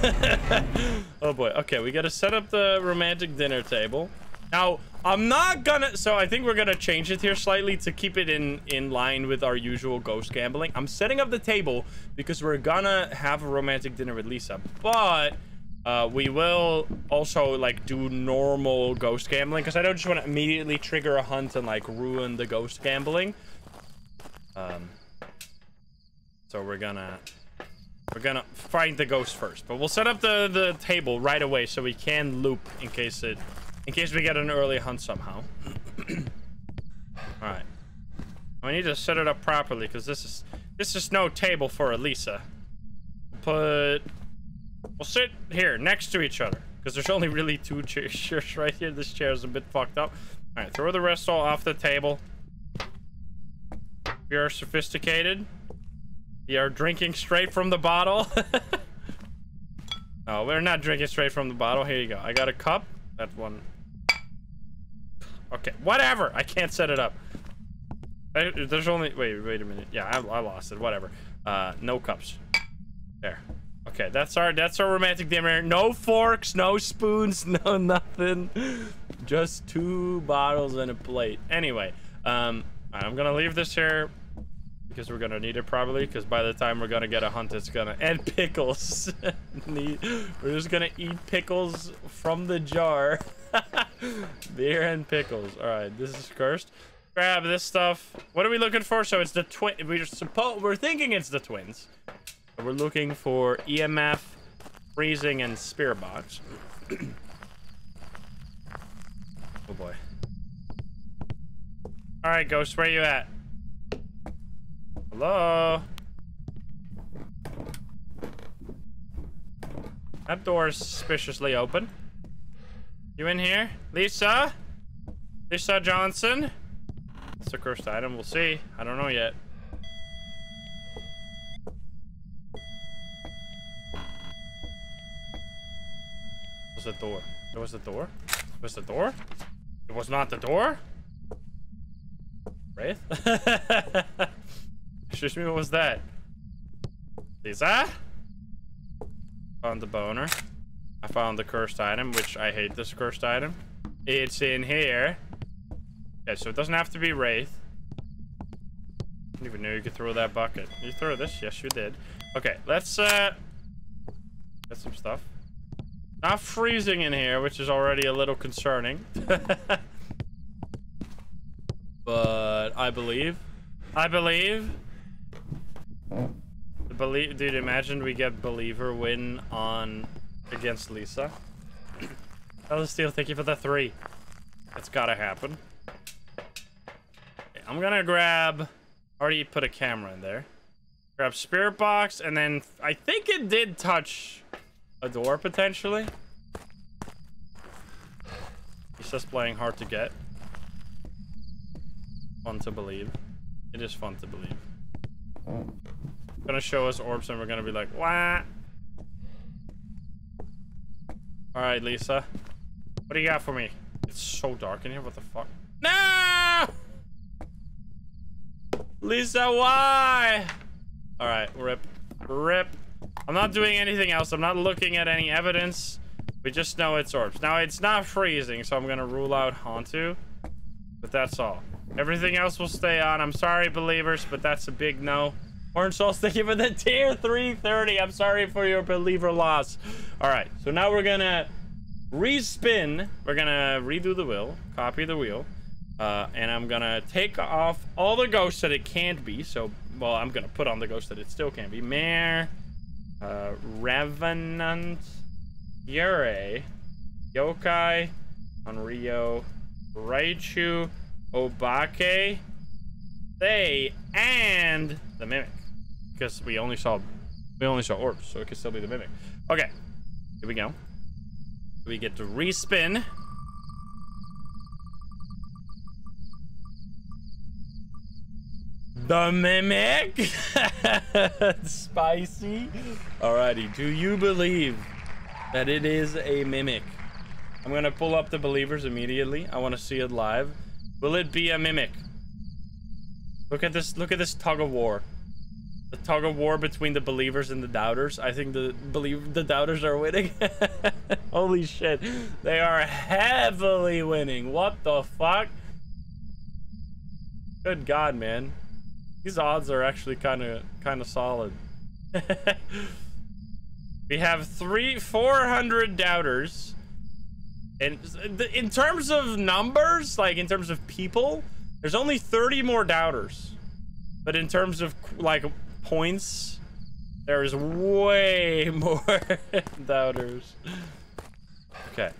oh boy. Okay, we gotta set up the romantic dinner table. Now, I'm not gonna so I think we're gonna change it here slightly to keep it in in line with our usual ghost gambling. I'm setting up the table because we're gonna have a romantic dinner with Lisa, but uh, we will also like do normal ghost gambling because I don't just want to immediately trigger a hunt and like ruin the ghost gambling. Um, so we're gonna we're gonna find the ghost first, but we'll set up the the table right away so we can loop in case it in case we get an early hunt somehow. All right. We need to set it up properly because this is this is no table for Elisa. Put we'll sit here next to each other because there's only really two chairs right here. This chair is a bit fucked up. All right, throw the rest all off the table. We are sophisticated. We are drinking straight from the bottle. no, we're not drinking straight from the bottle. Here you go. I got a cup. That one. Okay, whatever. I can't set it up. I, there's only... Wait, wait a minute. Yeah, I, I lost it. Whatever. Uh, no cups. There. Okay, that's our that's our romantic dinner. No forks, no spoons, no nothing. Just two bottles and a plate. Anyway, um, I'm gonna leave this here because we're gonna need it probably because by the time we're gonna get a hunt it's gonna and pickles we're just gonna eat pickles from the jar beer and pickles. All right this is cursed. Grab this stuff. What are we looking for? So it's the twin we're supposed we're thinking it's the twins. We're looking for emf freezing and spirit box. Oh boy. All right ghost where you at? Hello? That door is suspiciously open. You in here? Lisa? Lisa Johnson? It's the cursed item. We'll see. I don't know yet. Was the door? It was the door? It was the door? It was not the door? Wraith? Excuse me, what was that? Lisa? Found the boner. I found the cursed item, which I hate this cursed item. It's in here. Yeah, so it doesn't have to be Wraith. I didn't even know you could throw that bucket. You throw this? Yes, you did. Okay, let's, uh... Get some stuff. Not freezing in here, which is already a little concerning. but I believe. I believe believe, dude. Imagine we get believer win on against Lisa. Hello, Steel. Thank you for the three. That's gotta happen. I'm gonna grab. Already put a camera in there. Grab spirit box, and then I think it did touch a door potentially. He's just playing hard to get. Fun to believe. It is fun to believe. Gonna show us orbs and we're gonna be like, what? Alright, Lisa. What do you got for me? It's so dark in here, what the fuck? No! Lisa, why? All right, rip, rip. I'm not doing anything else. I'm not looking at any evidence. We just know it's orbs. Now, it's not freezing, so I'm going to rule out Hantu. But that's all. Everything else will stay on. I'm sorry, believers, but that's a big no. Orange Souls, thank you for the tier 330. I'm sorry for your believer loss. All right, so now we're to respin. We're to redo the wheel, copy the wheel. Uh, and I'm to take off all the ghosts that it can't be. So, well, I'm to put on the ghosts that it still can't be. Mare, uh, Revenant, Yurei, Yokai, Onryo, Raiju, Obake, Thaye, and the Mimic. Because we only saw we only saw orbs, so it could still be the Mimic. Okay, here we go. We get to respin. The Mimic? Spicy. Alrighty, do you believe that it is a Mimic? I'm gonna pull up the believers immediately. I want to see it live. Will it be a Mimic? Look at this, look at this tug of war. The tug of war between the believers and the doubters. I think the believe the doubters are winning. Holy shit. They are heavily winning. What the fuck? Good god, man. These odds are actually kind of kind of solid. we have three, 400 doubters. And in terms of numbers, like in terms of people, there's only 30 more doubters. But in terms of like points, there's way more doubters. Okay.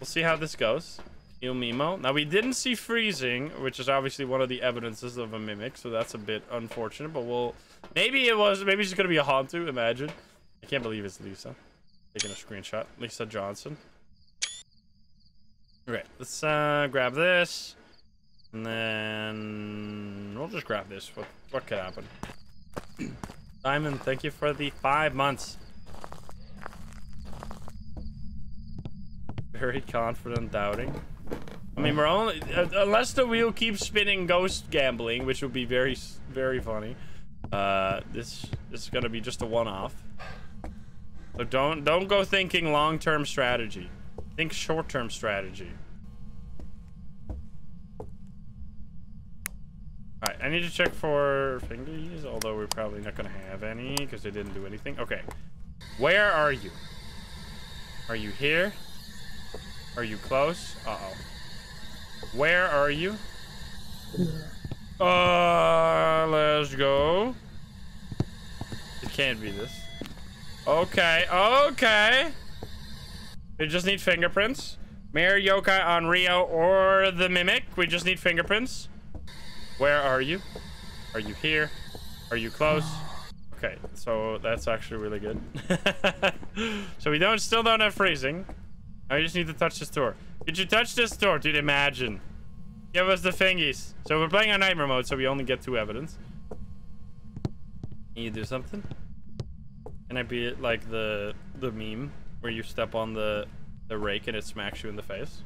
We'll see how this goes. Il Mimo. Now, we didn't see freezing, which is obviously one of the evidences of a mimic, so that's a bit unfortunate, but we'll... Maybe it was... Maybe she's gonna be a Hantu, imagine. I can't believe it's Lisa. Taking a screenshot. Lisa Johnson. Okay, let's uh, grab this. And then... We'll just grab this. What, what could happen? Simon, thank you for the five months. Very confident doubting. I mean, we're only unless the wheel keeps spinning ghost gambling, which would be very very funny. Uh, this, this is gonna be just a one-off. So don't don't go thinking long-term strategy. Think short-term strategy. Alright, I need to check for fingies, although we're probably not gonna have any because they didn't do anything. Okay. Where are you? Are you here? Are you close? Uh-oh. Where are you? Uh, let's go. It can't be this. Okay, okay. We just need fingerprints. Mare Yokai Onryo or the Mimic. We just need fingerprints. Where are you? Are you here? Are you close? Okay, so that's actually really good. so we don't still don't have freezing. I just need to touch this door. Did you touch this door? Dude, imagine. Give us the fingies. So we're playing on nightmare mode, so we only get two evidence. Can you do something? Can I be like the the meme where you step on the the rake and it smacks you in the face?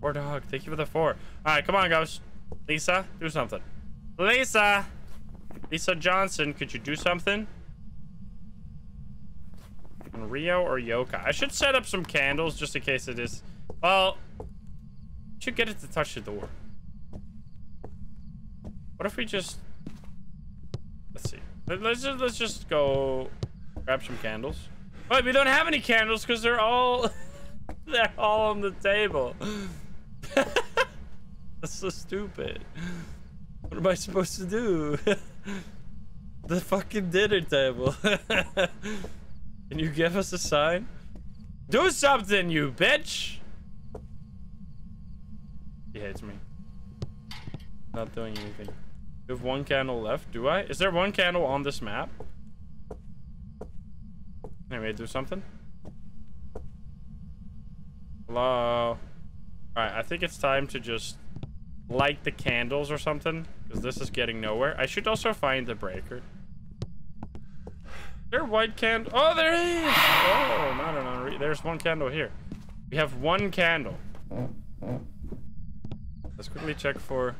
Poor dog. Thank you for the four. All right, come on, guys. Lisa, do something. Lisa! Lisa Johnson, could you do something? Rio or Yoka? I should set up some candles just in case it is... Well, should get it to touch the door. What if we just... Let's see. Let's just, let's just go grab some candles. Wait, we don't have any candles because they're all... they're all on the table. That's so stupid. What am I supposed to do? the fucking dinner table. Can you give us a sign? Do something, you bitch! He hates me. Not doing anything. You have one candle left, do I? Is there one candle on this map? Anyway, do something. Hello? Alright, I think it's time to just light the candles or something. Because this is getting nowhere. I should also find the breaker. There white candle. Oh, there is. Oh, no, no, no. There's one candle here. We have one candle. Let's quickly check for...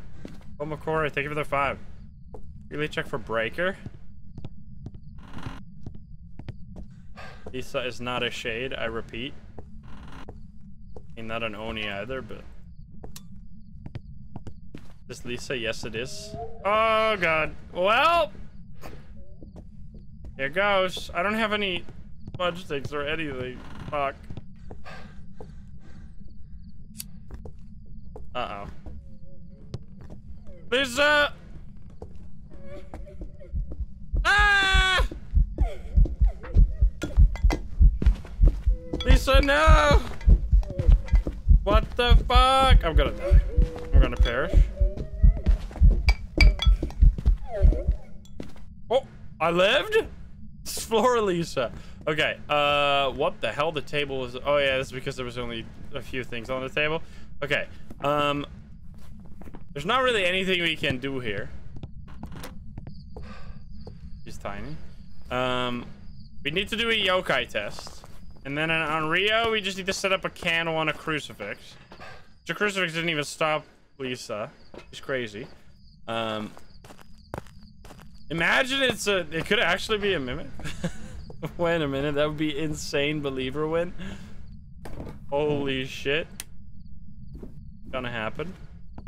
Oh, McCory, thank you for the five. Really check for breaker. Lisa is not a shade, I repeat. And not an Oni either, but... Is Lisa? Yes, it is. Oh, God. Well... Here goes. I don't have any fudge sticks or anything. Fuck. Uh-oh. Lisa! Ah! Lisa, no! What the fuck? I'm gonna die. I'm gonna perish. Oh, I lived? Explore Lisa. Okay, uh, what the hell? The table was. Oh, yeah, that's because there was only a few things on the table. Okay, um, there's not really anything we can do here. He's tiny. Um, we need to do a yokai test. And then Onryo, we just need to set up a candle on a crucifix. The crucifix didn't even stop Lisa. She's crazy. Um, imagine it's a... It could actually be a mimic. Wait a minute. That would be insane believer win. Holy shit. Gonna happen.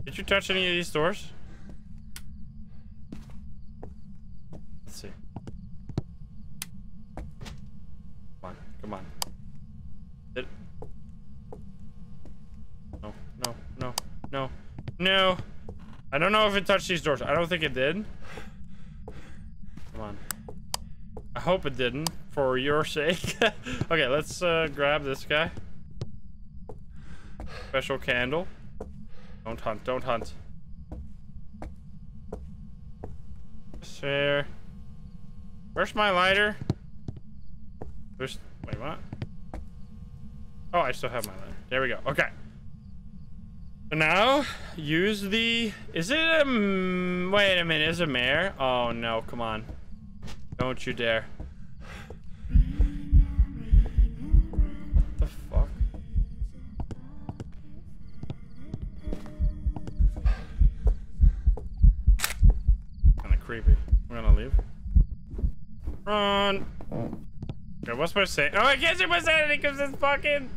Did you touch any of these doors? Let's see. Come on, come on. Did No, no, no, no, no. I don't know if it touched these doors. I don't think it did. Hope it didn't, for your sake. okay, let's uh, grab this guy. Special candle. Don't hunt, don't hunt. Fair. Where's my lighter? There's, wait, what? Oh, I still have my lighter. There we go. Okay. Now, use the, is it a, wait a minute, is it a mare? Oh no, come on. Don't you dare. Run! Okay, what's my say? Oh, I can't see my sanity because it's fucking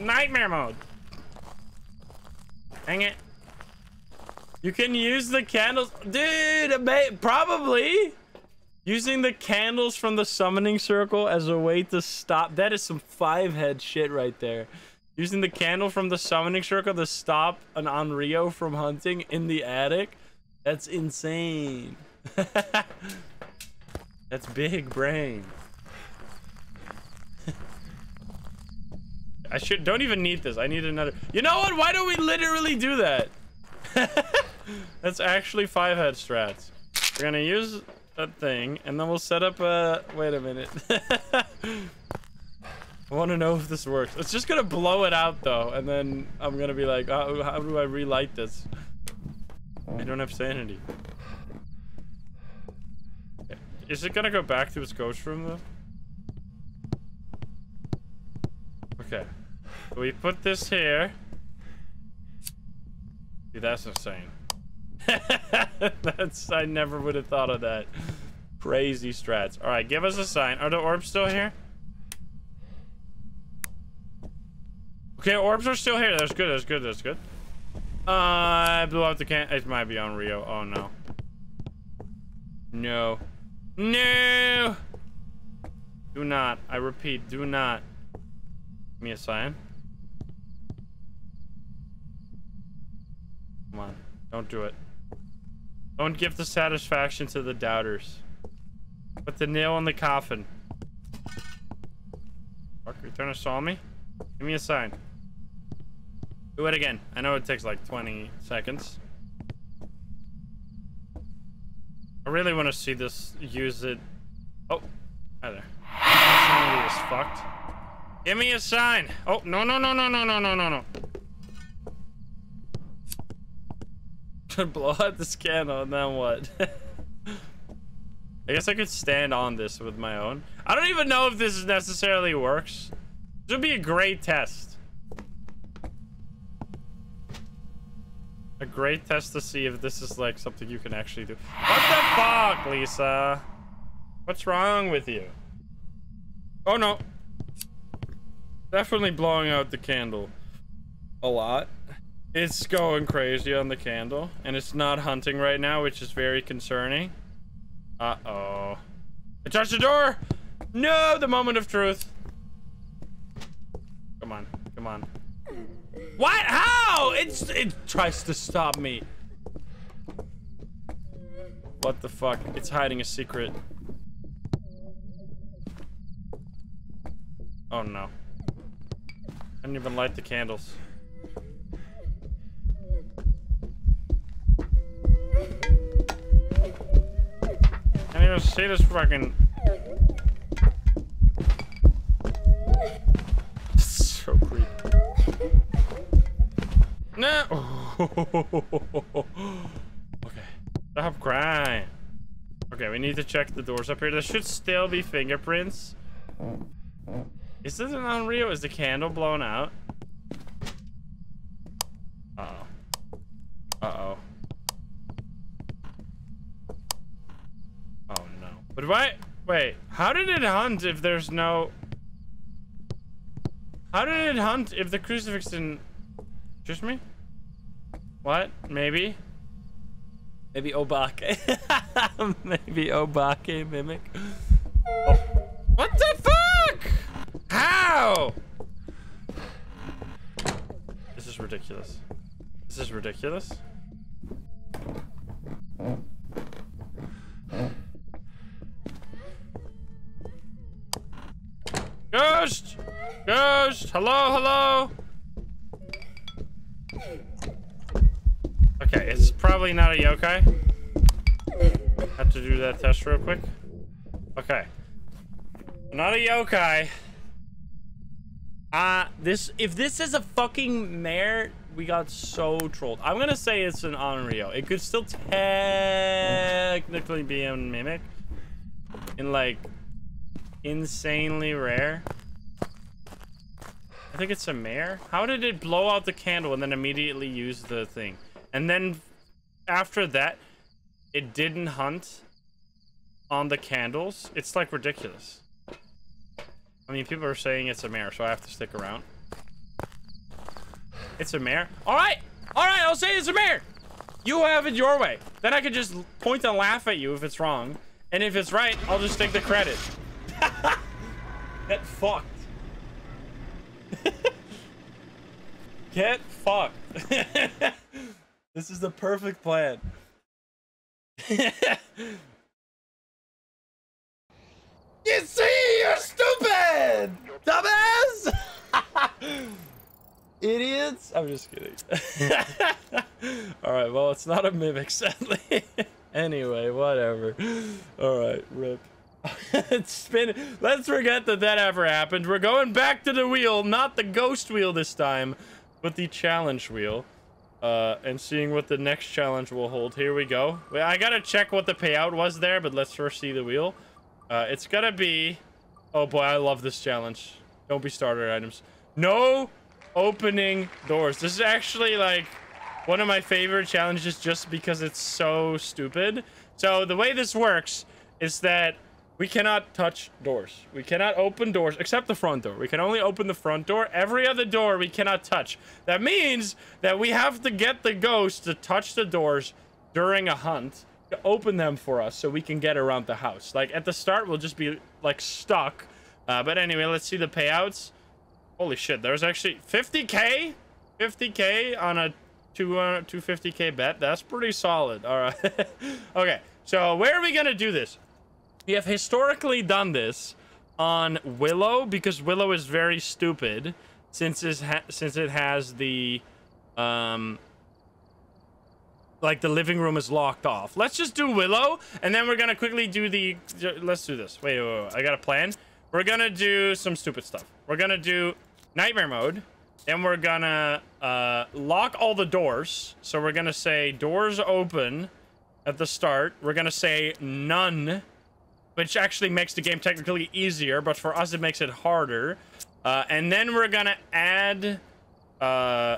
nightmare mode. Hang it. You can use the candles. Dude, probably. Using the candles from the summoning circle as a way to stop. That is some five head shit right there. Using the candle from the summoning circle to stop an Onryo from hunting in the attic. That's insane. That's big brain. I should don't even need this. I need another. You know what? Why don't we literally do that? That's actually five head strats. We're gonna use that thing, and then we'll set up a. Wait a minute. I want to know if this works. It's just gonna blow it out though, and then I'm gonna be like, oh, how do I relight this? I don't have sanity. Is it gonna go back to its ghost room though? Okay. we put this here. Dude, that's insane. that's I never would have thought of that. Crazy strats. Alright, give us a sign. Are the orbs still here? Okay, orbs are still here. That's good, that's good, that's good. Uh, I blew out the can- It might be Onryo. Oh, no. No. No! Do not. I repeat, do not. Give me a sign. Come on. Don't do it. Don't give the satisfaction to the doubters. Put the nail in the coffin. Fuck, return to saw me? Give me a sign. Do it again. I know it takes like 20 seconds. I really want to see this use it. Oh, hi there. Somebody is fucked. Give me a sign. Oh, no, no, no, no, no, no, no, no, no. blow out this candle and then what? I guess I could stand on this with my own. I don't even know if this necessarily works. This would be a great test. A great test to see if this is like something you can actually do. What the fuck, Lisa? What's wrong with you? Oh no. Definitely blowing out the candle. A lot. It's going crazy on the candle. And it's not hunting right now, which is very concerning. Uh-oh. I touched the door! No, the moment of truth. Come on, come on. What? How? It's it tries to stop me. What the fuck? It's hiding a secret. Oh no. I didn't even light the candles. I didn't even see this fucking... so creepy. No! okay. Stop crying. Okay, we need to check the doors up here. There should still be fingerprints. Is this an Onryo? Is the candle blown out? Uh-oh. Uh-oh. Oh, no. But why? Wait, how did it hunt if there's no... How did it hunt if the crucifix didn't... Just me? What? Maybe? Maybe Obake. Maybe Obake mimic. Oh. What the fuck? How? This is ridiculous. This is ridiculous. Ghost! Ghost! Hello, hello! Okay, it's probably not a yokai. Have to do that test real quick. Okay. Not a yokai. Uh, this, if this is a fucking mare, we got so trolled. I'm gonna say it's an Onryo. It could still technically be a Mimic. In like, insanely rare. I think it's a mare. How did it blow out the candle and then immediately use the thing? And then after that, it didn't hunt on the candles. It's like ridiculous. I mean, people are saying it's a mare, so I have to stick around. It's a mare. All right. All right, I'll say it's a mare. You have it your way. Then I can just point and laugh at you if it's wrong. And if it's right, I'll just take the credit. Get fucked. Get fucked. this is the perfect plan. you see, you're stupid, dumbass. Idiots. I'm just kidding. All right. Well, it's not a mimic, sadly. anyway, whatever. All right. Rip. it's been. Let's forget that that ever happened. We're going back to the wheel, not the ghost wheel this time, but the challenge wheel. Uh, and seeing what the next challenge will hold. Here we go. I gotta check what the payout was there, but let's first see the wheel. Uh, it's gonna be... Oh boy, I love this challenge. Don't be starter items. No opening doors. This is actually like one of my favorite challenges just because it's so stupid. So the way this works is that we cannot touch doors. We cannot open doors except the front door. We can only open the front door. Every other door we cannot touch. That means that we have to get the ghost to touch the doors during a hunt to open them for us so we can get around the house. Like at the start, we'll just be like stuck. Uh, but anyway, let's see the payouts. Holy shit, there's actually 50k? 50k on a 200, 250k bet? That's pretty solid. All right. okay, so where are we going to do this? We have historically done this on Willow because Willow is very stupid since it since it has the um like the living room is locked off. Let's just do Willow and then we're going to quickly do the let's do this. Wait, wait, wait, I got a plan. We're going to do some stupid stuff. We're going to do nightmare mode. Then we're to uh lock all the doors. So we're to say doors open at the start. We're to say none which actually makes the game technically easier, but for us it makes it harder. Uh, and then we're gonna add uh,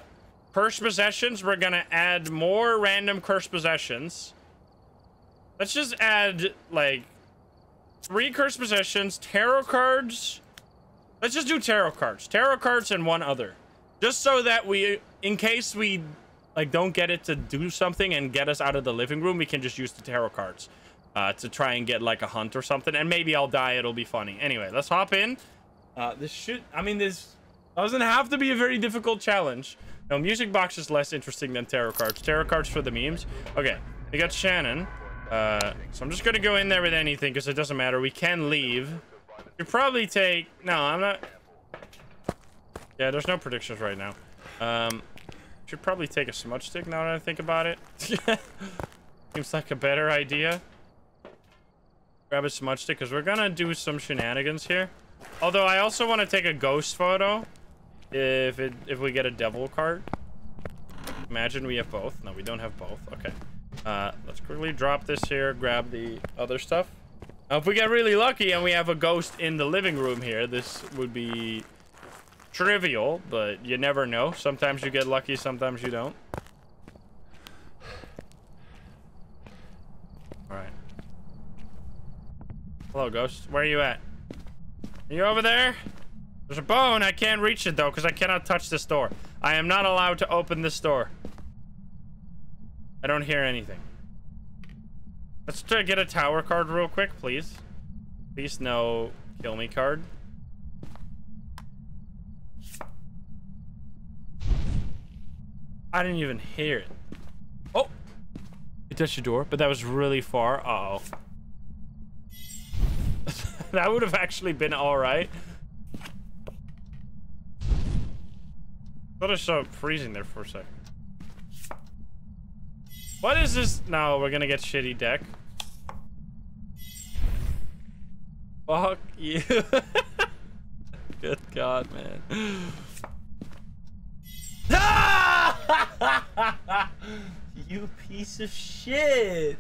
cursed possessions. We're gonna add more random cursed possessions. Let's just add like three cursed possessions, tarot cards, Let's just do tarot cards. Tarot cards and one other. Just so that we, in case we like don't get it to do something and get us out of the living room, we can just use the tarot cards uh, to try and get like a hunt or something. And maybe I'll die. It'll be funny. Anyway, let's hop in. Uh, this should, I mean, this doesn't have to be a very difficult challenge. No, music box is less interesting than tarot cards. Tarot cards for the memes. Okay, we got Shannon. Uh, so I'm just gonna go in there with anything because it doesn't matter. We can leave. You probably take. No, I'm not. Yeah, there's no predictions right now. Um, should probably take a smudge stick now that I think about it. Seems like a better idea. Grab a smudge stick because we're gonna do some shenanigans here. Although I also want to take a ghost photo if it if we get a devil card. Imagine we have both. No, we don't have both. Okay. Uh, let's quickly drop this here, grab the other stuff. Now, if we get really lucky and we have a ghost in the living room here, this would be trivial, but you never know. Sometimes you get lucky, sometimes you don't. Alright. Hello, ghost. Where are you at? Are you over there? There's a bone. I can't reach it, though, because I cannot touch this door. I am not allowed to open this door. I don't hear anything. Let's try to get a tower card real quick, please. Please no kill me card. I didn't even hear it. Oh! It touched the door, but that was really far. Uh oh that would have actually been alright. Thought I saw freezing there for a second. What is this? No, we're gonna get shitty deck. Fuck you. Good God, man. you piece of shit.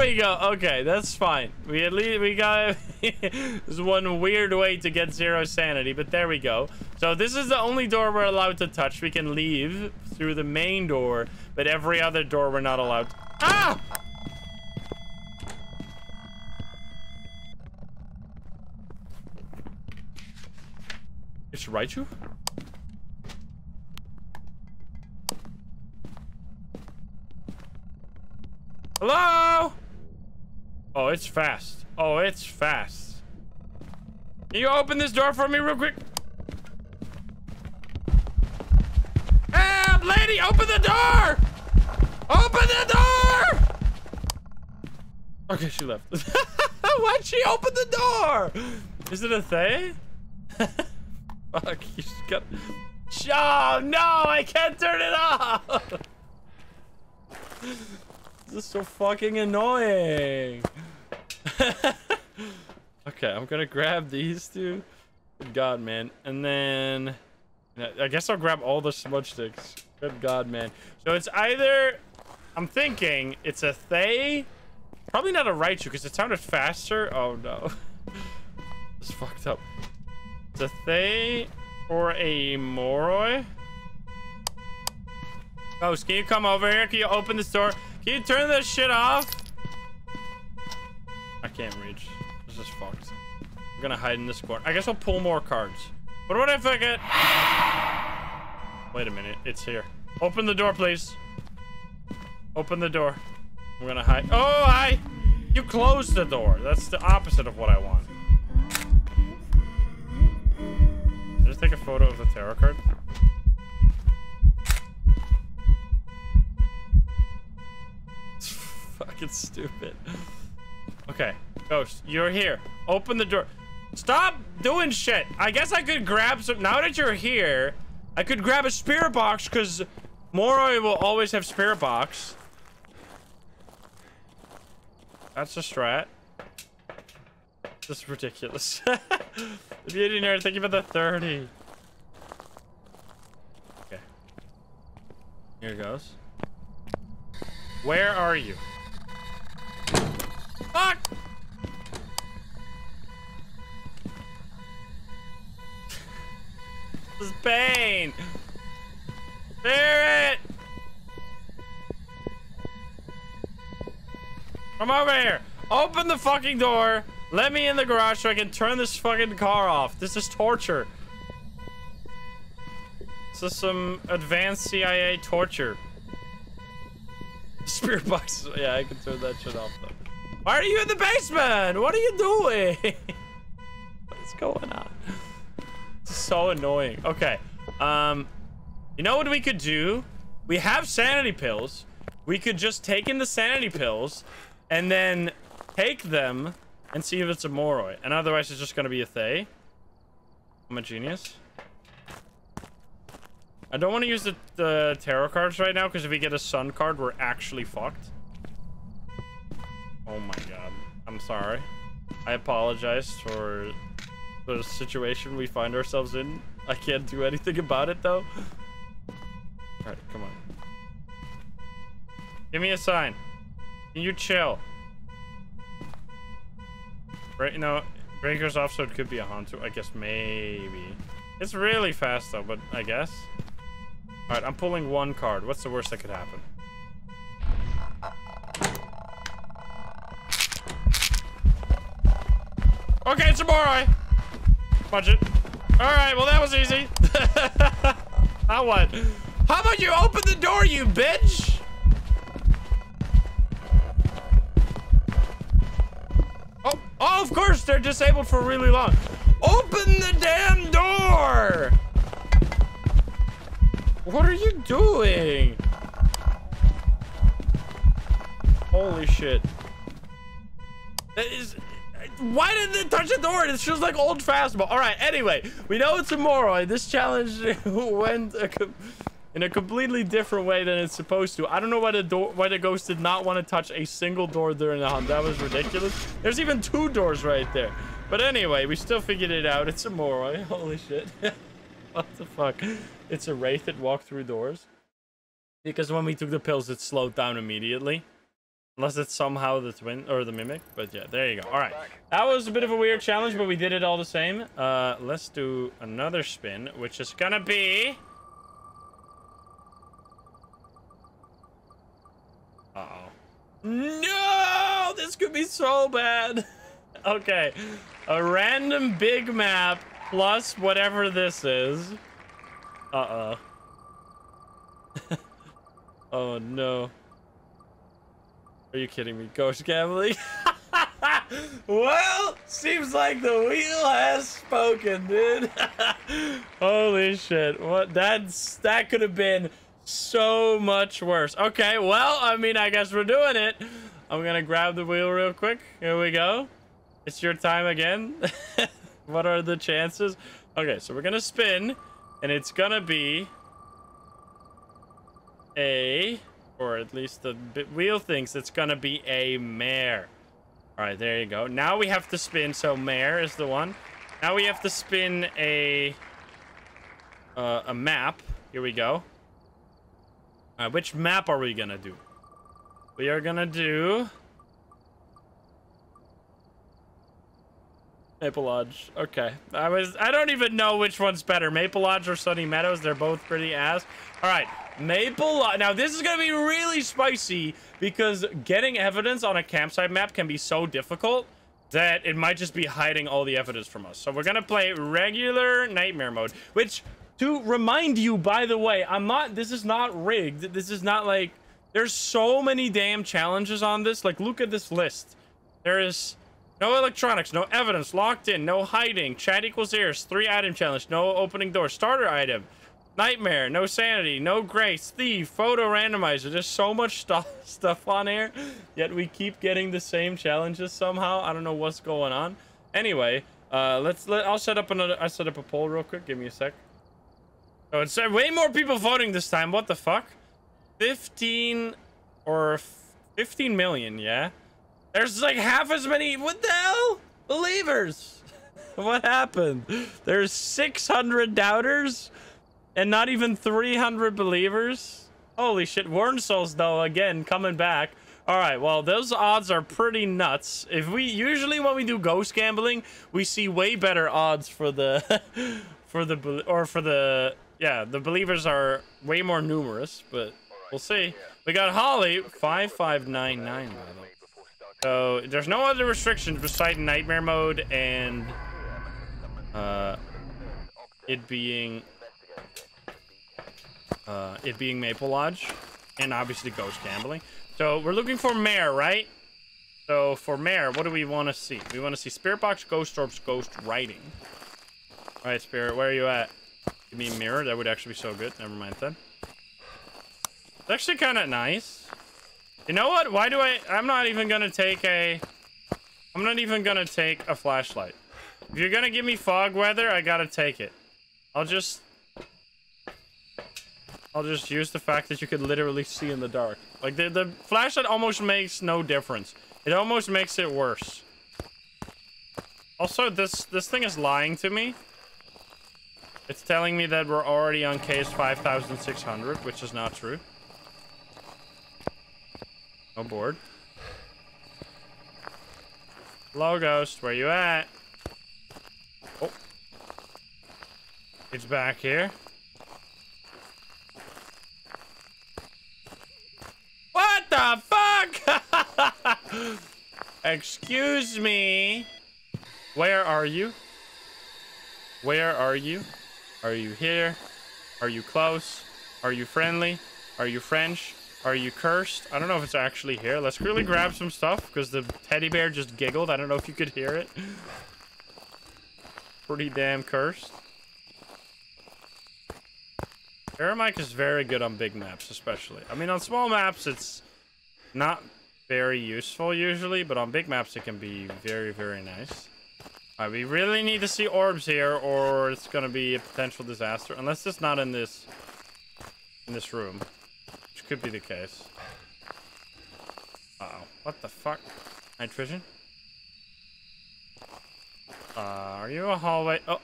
We go. Okay, that's fine. We at least we got this one weird way to get zero sanity, but there we go. So this is the only door we're allowed to touch. We can leave through the main door, but every other door we're not allowed. Ah! It's Raiju? Hello? Oh, it's fast. Oh, it's fast. Can you open this door for me real quick? Help, lady, open the door! Open the door! Okay, she left. Why'd she open the door? Is it a thing? Fuck, you just got... Oh, no, I can't turn it off! This is so fucking annoying. okay, I'm gonna grab these two. Good God, man. And then... I guess I'll grab all the smudge sticks. Good God, man. So it's either... I'm thinking it's a Thaye. Probably not a Raiju because it sounded faster. Oh, no. it's fucked up. It's a Thaye or a Moroi. Ghost, can you come over here? Can you open this door? Can you turn this shit off? I can't reach. This is fucked. I'm gonna hide in this corner. I guess I'll pull more cards. But what if I get... Wait a minute. It's here. Open the door, please. Open the door. I'm gonna hide. Oh, I... You closed the door. That's the opposite of what I want. Just take a photo of the tarot card. It's fucking stupid. Okay, Ghost, you're here. Open the door. Stop doing shit. I guess I could grab some... Now that you're here, I could grab a spirit box because Moroi will always have spirit box. That's a strat. This is ridiculous. the beauty nerd, thank you for the 30. Okay. Here goes. Where are you? Fuck! this is pain. Spirit! Come over here. Open the fucking door. Let me in the garage so I can turn this fucking car off. This is torture. This is some advanced CIA torture. Spirit box. Yeah, I can turn that shit off though. Why are you in the basement? What are you doing? What's going on? Is so annoying. Okay. Um, you know what we could do? We have sanity pills. We could just take in the sanity pills and then take them and see if it's a Moroi. And otherwise, it's just going to be a Thaye. I'm a genius. I don't want to use the, the tarot cards right now because if we get a sun card, we're actually fucked. Oh my god. I'm sorry. I apologize for the situation we find ourselves in. I can't do anything about it though. Alright, come on. Give me a sign. Can you chill? Right, no, breakers off so it could be a Hantu. I guess maybe. It's really fast though, but I guess. Alright, I'm pulling one card. What's the worst that could happen? Okay, it's a Moroi. Punch it. Alright, well that was easy. How what? How about you open the door, you bitch? Oh, oh, of course, they're disabled for really long. Open the damn door! What are you doing? Holy shit. That is... Why didn't it touch the door? It feels like old fastball. All right, anyway, we know it's a Moroi. This challenge went a, in a completely different way than it's supposed to. I don't know why the door, why the ghost did not want to touch a single door during the hunt. That was ridiculous. There's even two doors right there. But anyway, we still figured it out. It's a Moroi. Holy shit. what the fuck? It's a wraith that walked through doors. Because when we took the pills, it slowed down immediately. Unless it's somehow the twin or the mimic. But yeah, there you go. All right. That was a bit of a weird challenge, but we did it all the same. Uh, let's do another spin, which is gonna be... Uh-oh. No! This could be so bad. okay. A random big map plus whatever this is. Uh-oh. oh, no. Are you kidding me? Ghost gambling? well, seems like the wheel has spoken, dude. Holy shit. What that's that could have been so much worse. Okay, well, I mean, I guess we're doing it. I'm gonna grab the wheel real quick. Here we go. It's your time again. what are the chances? Okay, so we're gonna spin, and it's gonna be a or at least the wheel thinks it's gonna be a mare. All right, there you go. Now we have to spin. So mare is the one. Now we have to spin a uh, a map. Here we go. Which map are we gonna do? We are gonna do Maple Lodge. Okay. I was I don't even know which one's better. Maple Lodge or Sunny Meadows. They're both pretty ass. All right. Maple. Now, this is going to be really spicy because getting evidence on a campsite map can be so difficult that it might just be hiding all the evidence from us. So we're going to play regular nightmare mode, which to remind you, by the way, I'm not, this is not rigged. This is not like, there's so many damn challenges on this. Like, look at this list. There is no electronics, no evidence, locked in, no hiding, chat equals ears, three item challenge, no opening door, starter item, Nightmare, no sanity, no grace, thief, photo randomizer. There's so much stuff stuff on here, yet we keep getting the same challenges somehow. I don't know what's going on. Anyway, uh, let's let I'll set up another. I set up a poll real quick. Give me a sec. Oh, it's uh, way more people voting this time. What the fuck? 15 or 15 million, yeah. There's like half as many. What the hell? Believers. what happened? There's 600 doubters. And not even 300 believers? Holy shit. Wurmsols, though, again, coming back. All right, well, those odds are pretty nuts. If we usually when we do ghost gambling, we see way better odds for the for the or for the yeah, the believers are way more numerous, but we'll see. We got Holly 5599 by the way. So there's no other restrictions besides nightmare mode and uh, it being uh, it being Maple Lodge and obviously ghost gambling. So we're looking for Mare, right? So for Mare, what do we want to see? We want to see Spirit Box, Ghost Orbs, Ghost Writing. All right, Spirit, where are you at? Give me a mirror. That would actually be so good. Never mind then. It's actually kind of nice. You know what? Why do I... I'm not even going to take a... I'm not even going to take a flashlight. If you're going to give me fog weather, I got to take it. I'll just... I'll just use the fact that you could literally see in the dark. Like, the, the flashlight almost makes no difference. It almost makes it worse. Also, this, this thing is lying to me. It's telling me that we're already on case 5600, which is not true. No board. Hello, Ghost. Where you at? Oh. It's back here. What the fuck? Excuse me. Where are you? Where are you? Are you here? Are you close? Are you friendly? Are you French? Are you cursed? I don't know if it's actually here. Let's quickly grab some stuff because the teddy bear just giggled. I don't know if you could hear it. Pretty damn cursed. Aramike is very good on big maps, especially. I mean, on small maps, it's not very useful usually, but on big maps, it can be very, very nice. Right, we really need to see orbs here, or it's gonna be a potential disaster. Unless it's not in this in this room, which could be the case. Uh oh, what the fuck? Night vision. Uh, are you a hallway? Oh,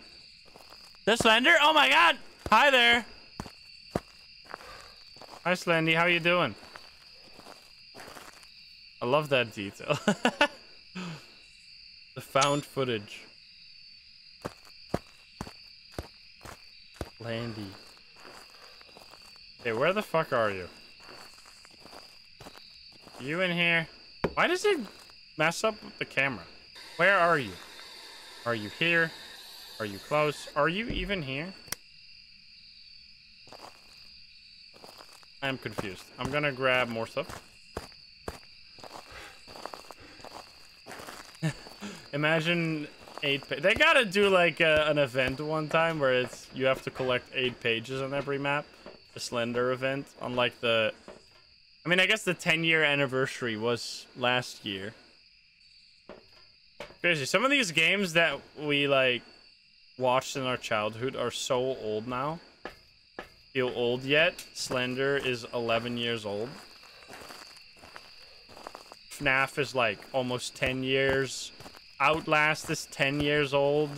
the Slender. Oh my God! Hi there. Hi, Slendy. How you doing? I love that detail. the found footage. Landy. Hey, where the fuck are you? You in here? Why does it mess up with the camera? Where are you? Are you here? Are you close? Are you even here? I'm confused. I'm gonna grab more stuff. Imagine eight. they gotta do like an event one time where it's you have to collect eight pages on every map. The Slender event, unlike the. I mean, I guess the 10 year anniversary was last year. Crazy. Some of these games that we like watched in our childhood are so old now. Feel old yet? Slender is 11 years old. FNAF is like almost 10 years. Outlast is 10 years old.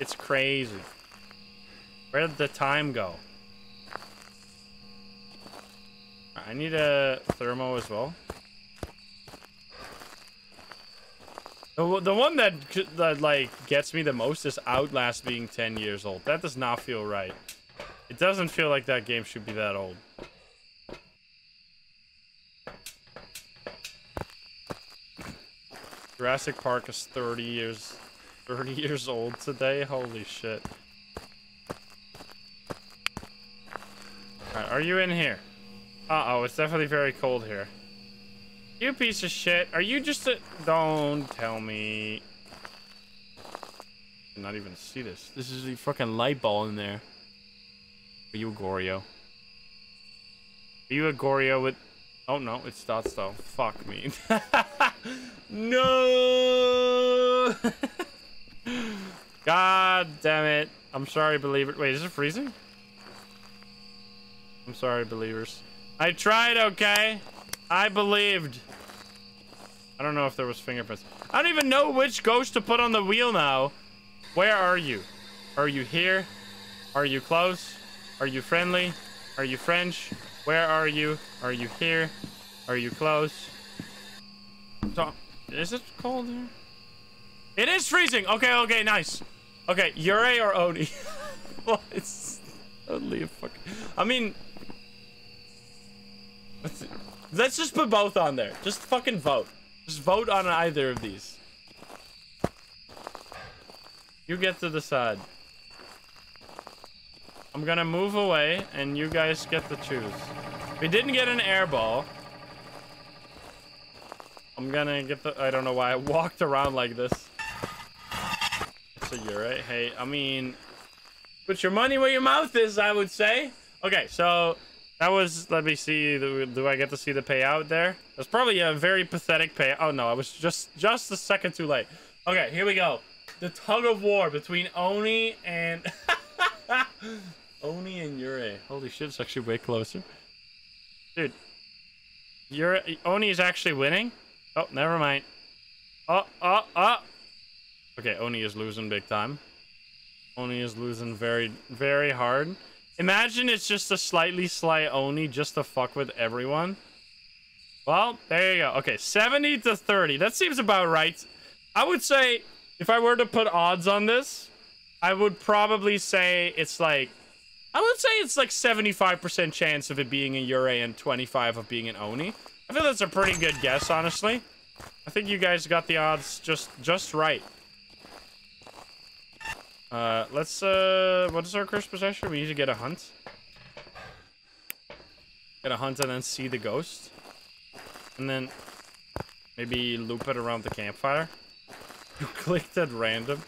It's crazy. Where did the time go? I need a thermo as well. The, the one that, that, like, gets me the most is Outlast being 10 years old. That does not feel right. It doesn't feel like that game should be that old. Jurassic Park is 30 years 30 years old today. Holy shit. Right, are you in here? Uh-oh, it's definitely very cold here. You piece of shit. Are you just a... Don't tell me. I not even see this. This is a fucking light ball in there. Are you a Goryo? Are you a Goryo with... Oh, no, it's dots, though. Fuck me. no! God damn it. I'm sorry, believer. Wait, is it freezing? I'm sorry, believers. I tried, okay? I believed. I don't know if there was fingerprints. I don't even know which ghost to put on the wheel now. Where are you? Are you here? Are you close? Are you friendly? Are you French? Where are you? Are you here? Are you close? Is it cold here? It is freezing! Okay, okay, nice. Okay, Yurei or Oni? well, it's only a fuck. I mean, let's, let's just put both on there. Just fucking vote. Just vote on either of these. You get to decide. I'm gonna move away, and you guys get to choose. We didn't get an air ball. I'm gonna get the... I don't know why I walked around like this. So you're right. Hey, I mean... Put your money where your mouth is, I would say. Okay, so... That was... Let me see. Do, I get to see the payout there? That's probably a very pathetic payout. Oh, no. I was just, just a second too late. Okay, here we go. The tug of war between Oni and... Oni and Yurei. Holy shit, it's actually way closer. Dude. Yurei... Oni is actually winning? Oh, never mind. Oh, oh, oh. Okay, Oni is losing big time. Oni is losing very, very hard. Imagine it's just a slightly sly Oni just to fuck with everyone. Well, there you go. Okay, 70 to 30. That seems about right. I would say, if I were to put odds on this, I would probably say it's like... I would say it's like 75% chance of it being a Yurei and 25 of being an Oni. I feel that's a pretty good guess, honestly. I think you guys got the odds just just right. Uh, let's, uh, what is our cursed possession? We need to get a hunt. Get a hunt and then see the ghost. And then maybe loop it around the campfire. You clicked at random.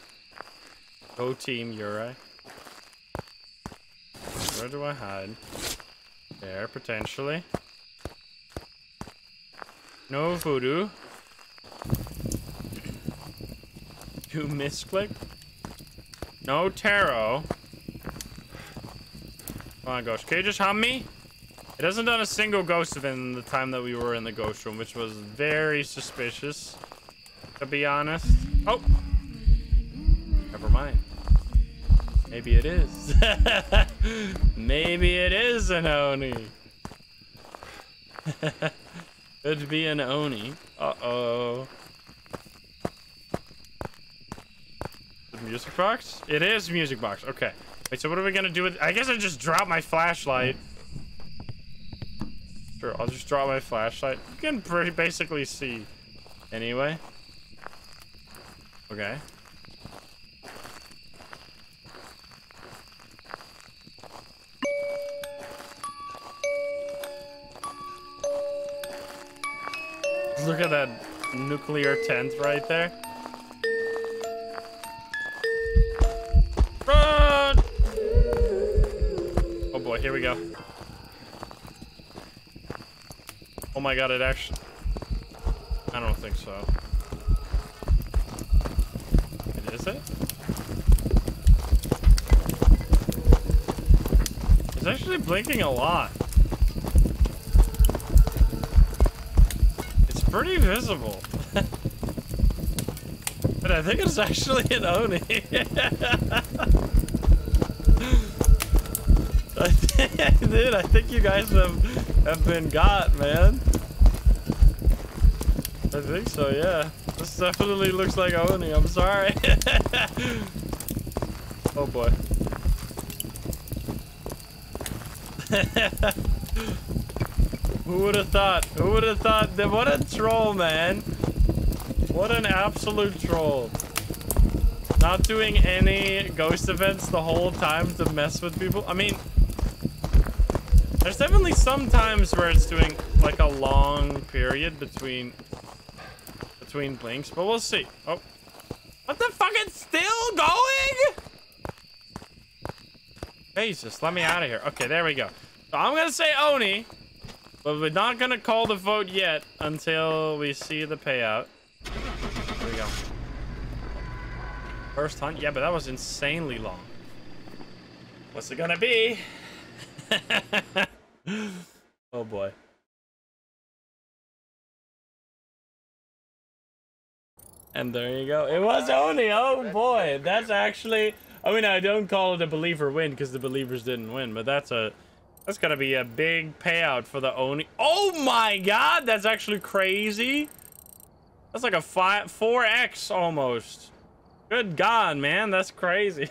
Go team Yurei. Where do I hide? There, potentially. No voodoo. You misclick? No tarot. Oh Come on, ghost. Can you just hum me? It hasn't done a single ghost event in the time that we were in the ghost room, which was very suspicious, to be honest. Oh! Never mind. Maybe it is. Maybe it is an Oni. Could be an Oni. Uh-oh. Music box? It is music box. Okay. Wait, so what are we gonna do with... I guess I just drop my flashlight. Sure, I'll just drop my flashlight. You can pretty basically see. Anyway. Okay. Look at that nuclear tent right there. Run! Oh boy, here we go. Oh my god, it actually... I don't think so. It is it? It's actually blinking a lot. It's pretty visible. but I think it's actually an Oni. Dude, I think you guys have, have been got, man. I think so, yeah. This definitely looks like Oni, I'm sorry. oh boy. Who would have thought? Who would have thought? What a troll, man. What an absolute troll. Not doing any ghost events the whole time to mess with people. I mean, there's definitely some times where it's doing like a long period between between blinks, but we'll see. Oh. What the fuck? It's still going? Jesus, let me out of here. Okay, there we go. So I'm gonna say Oni, but we're not gonna call the vote yet until we see the payout. There we go. First hunt? Yeah, but that was insanely long. What's it gonna be? oh boy. And there you go. It was Oni. Oh boy. That's actually I mean I don't call it a believer win because the believers didn't win, but that's a that's gonna be a big payout for the Oni. Oh my god, that's actually crazy. That's like a five 4x almost. Good god, man. That's crazy.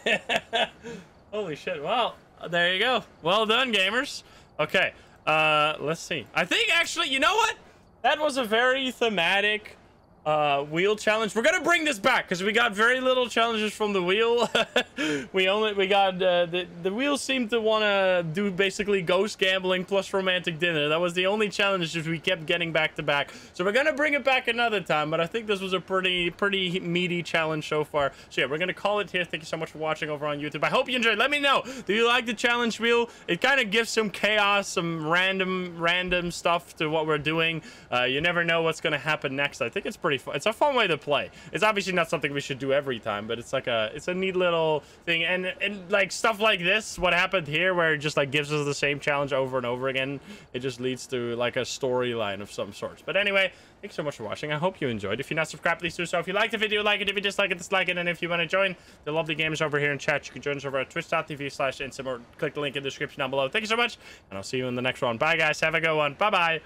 Holy shit. Well, there you go. Well done, gamers. Okay, uh, let's see. I think actually, you know what? That was a very thematic uh, wheel challenge. We're gonna bring this back because we got very little challenges from the wheel. we only we got uh, the the wheel seemed to want to do basically ghost gambling plus romantic dinner. That was the only challenge we kept getting back to back. So we're gonna bring it back another time. But I think this was a pretty pretty meaty challenge so far. So yeah, we're gonna call it here. Thank you so much for watching over on YouTube. I hope you enjoyed. Let me know. Do you like the challenge wheel? It kind of gives some chaos, some random random stuff to what we're doing. Uh, you never know what's gonna happen next. I think it's pretty fun. It's a fun way to play. It's obviously not something we should do every time, but it's like a it's a neat little thing. And and like stuff like this, what happened here, where it just like gives us the same challenge over and over again, it just leads to like a storyline of some sorts. But anyway, thanks so much for watching. I hope you enjoyed. If you're not subscribed, please do so. If you liked the video, like it. If you dislike it, dislike it. And if you want to join the lovely gamers over here in chat, you can join us over at twitch.tv slash or click the link in the description down below. Thank you so much, and I'll see you in the next one. Bye, guys. Have a good one. Bye-bye.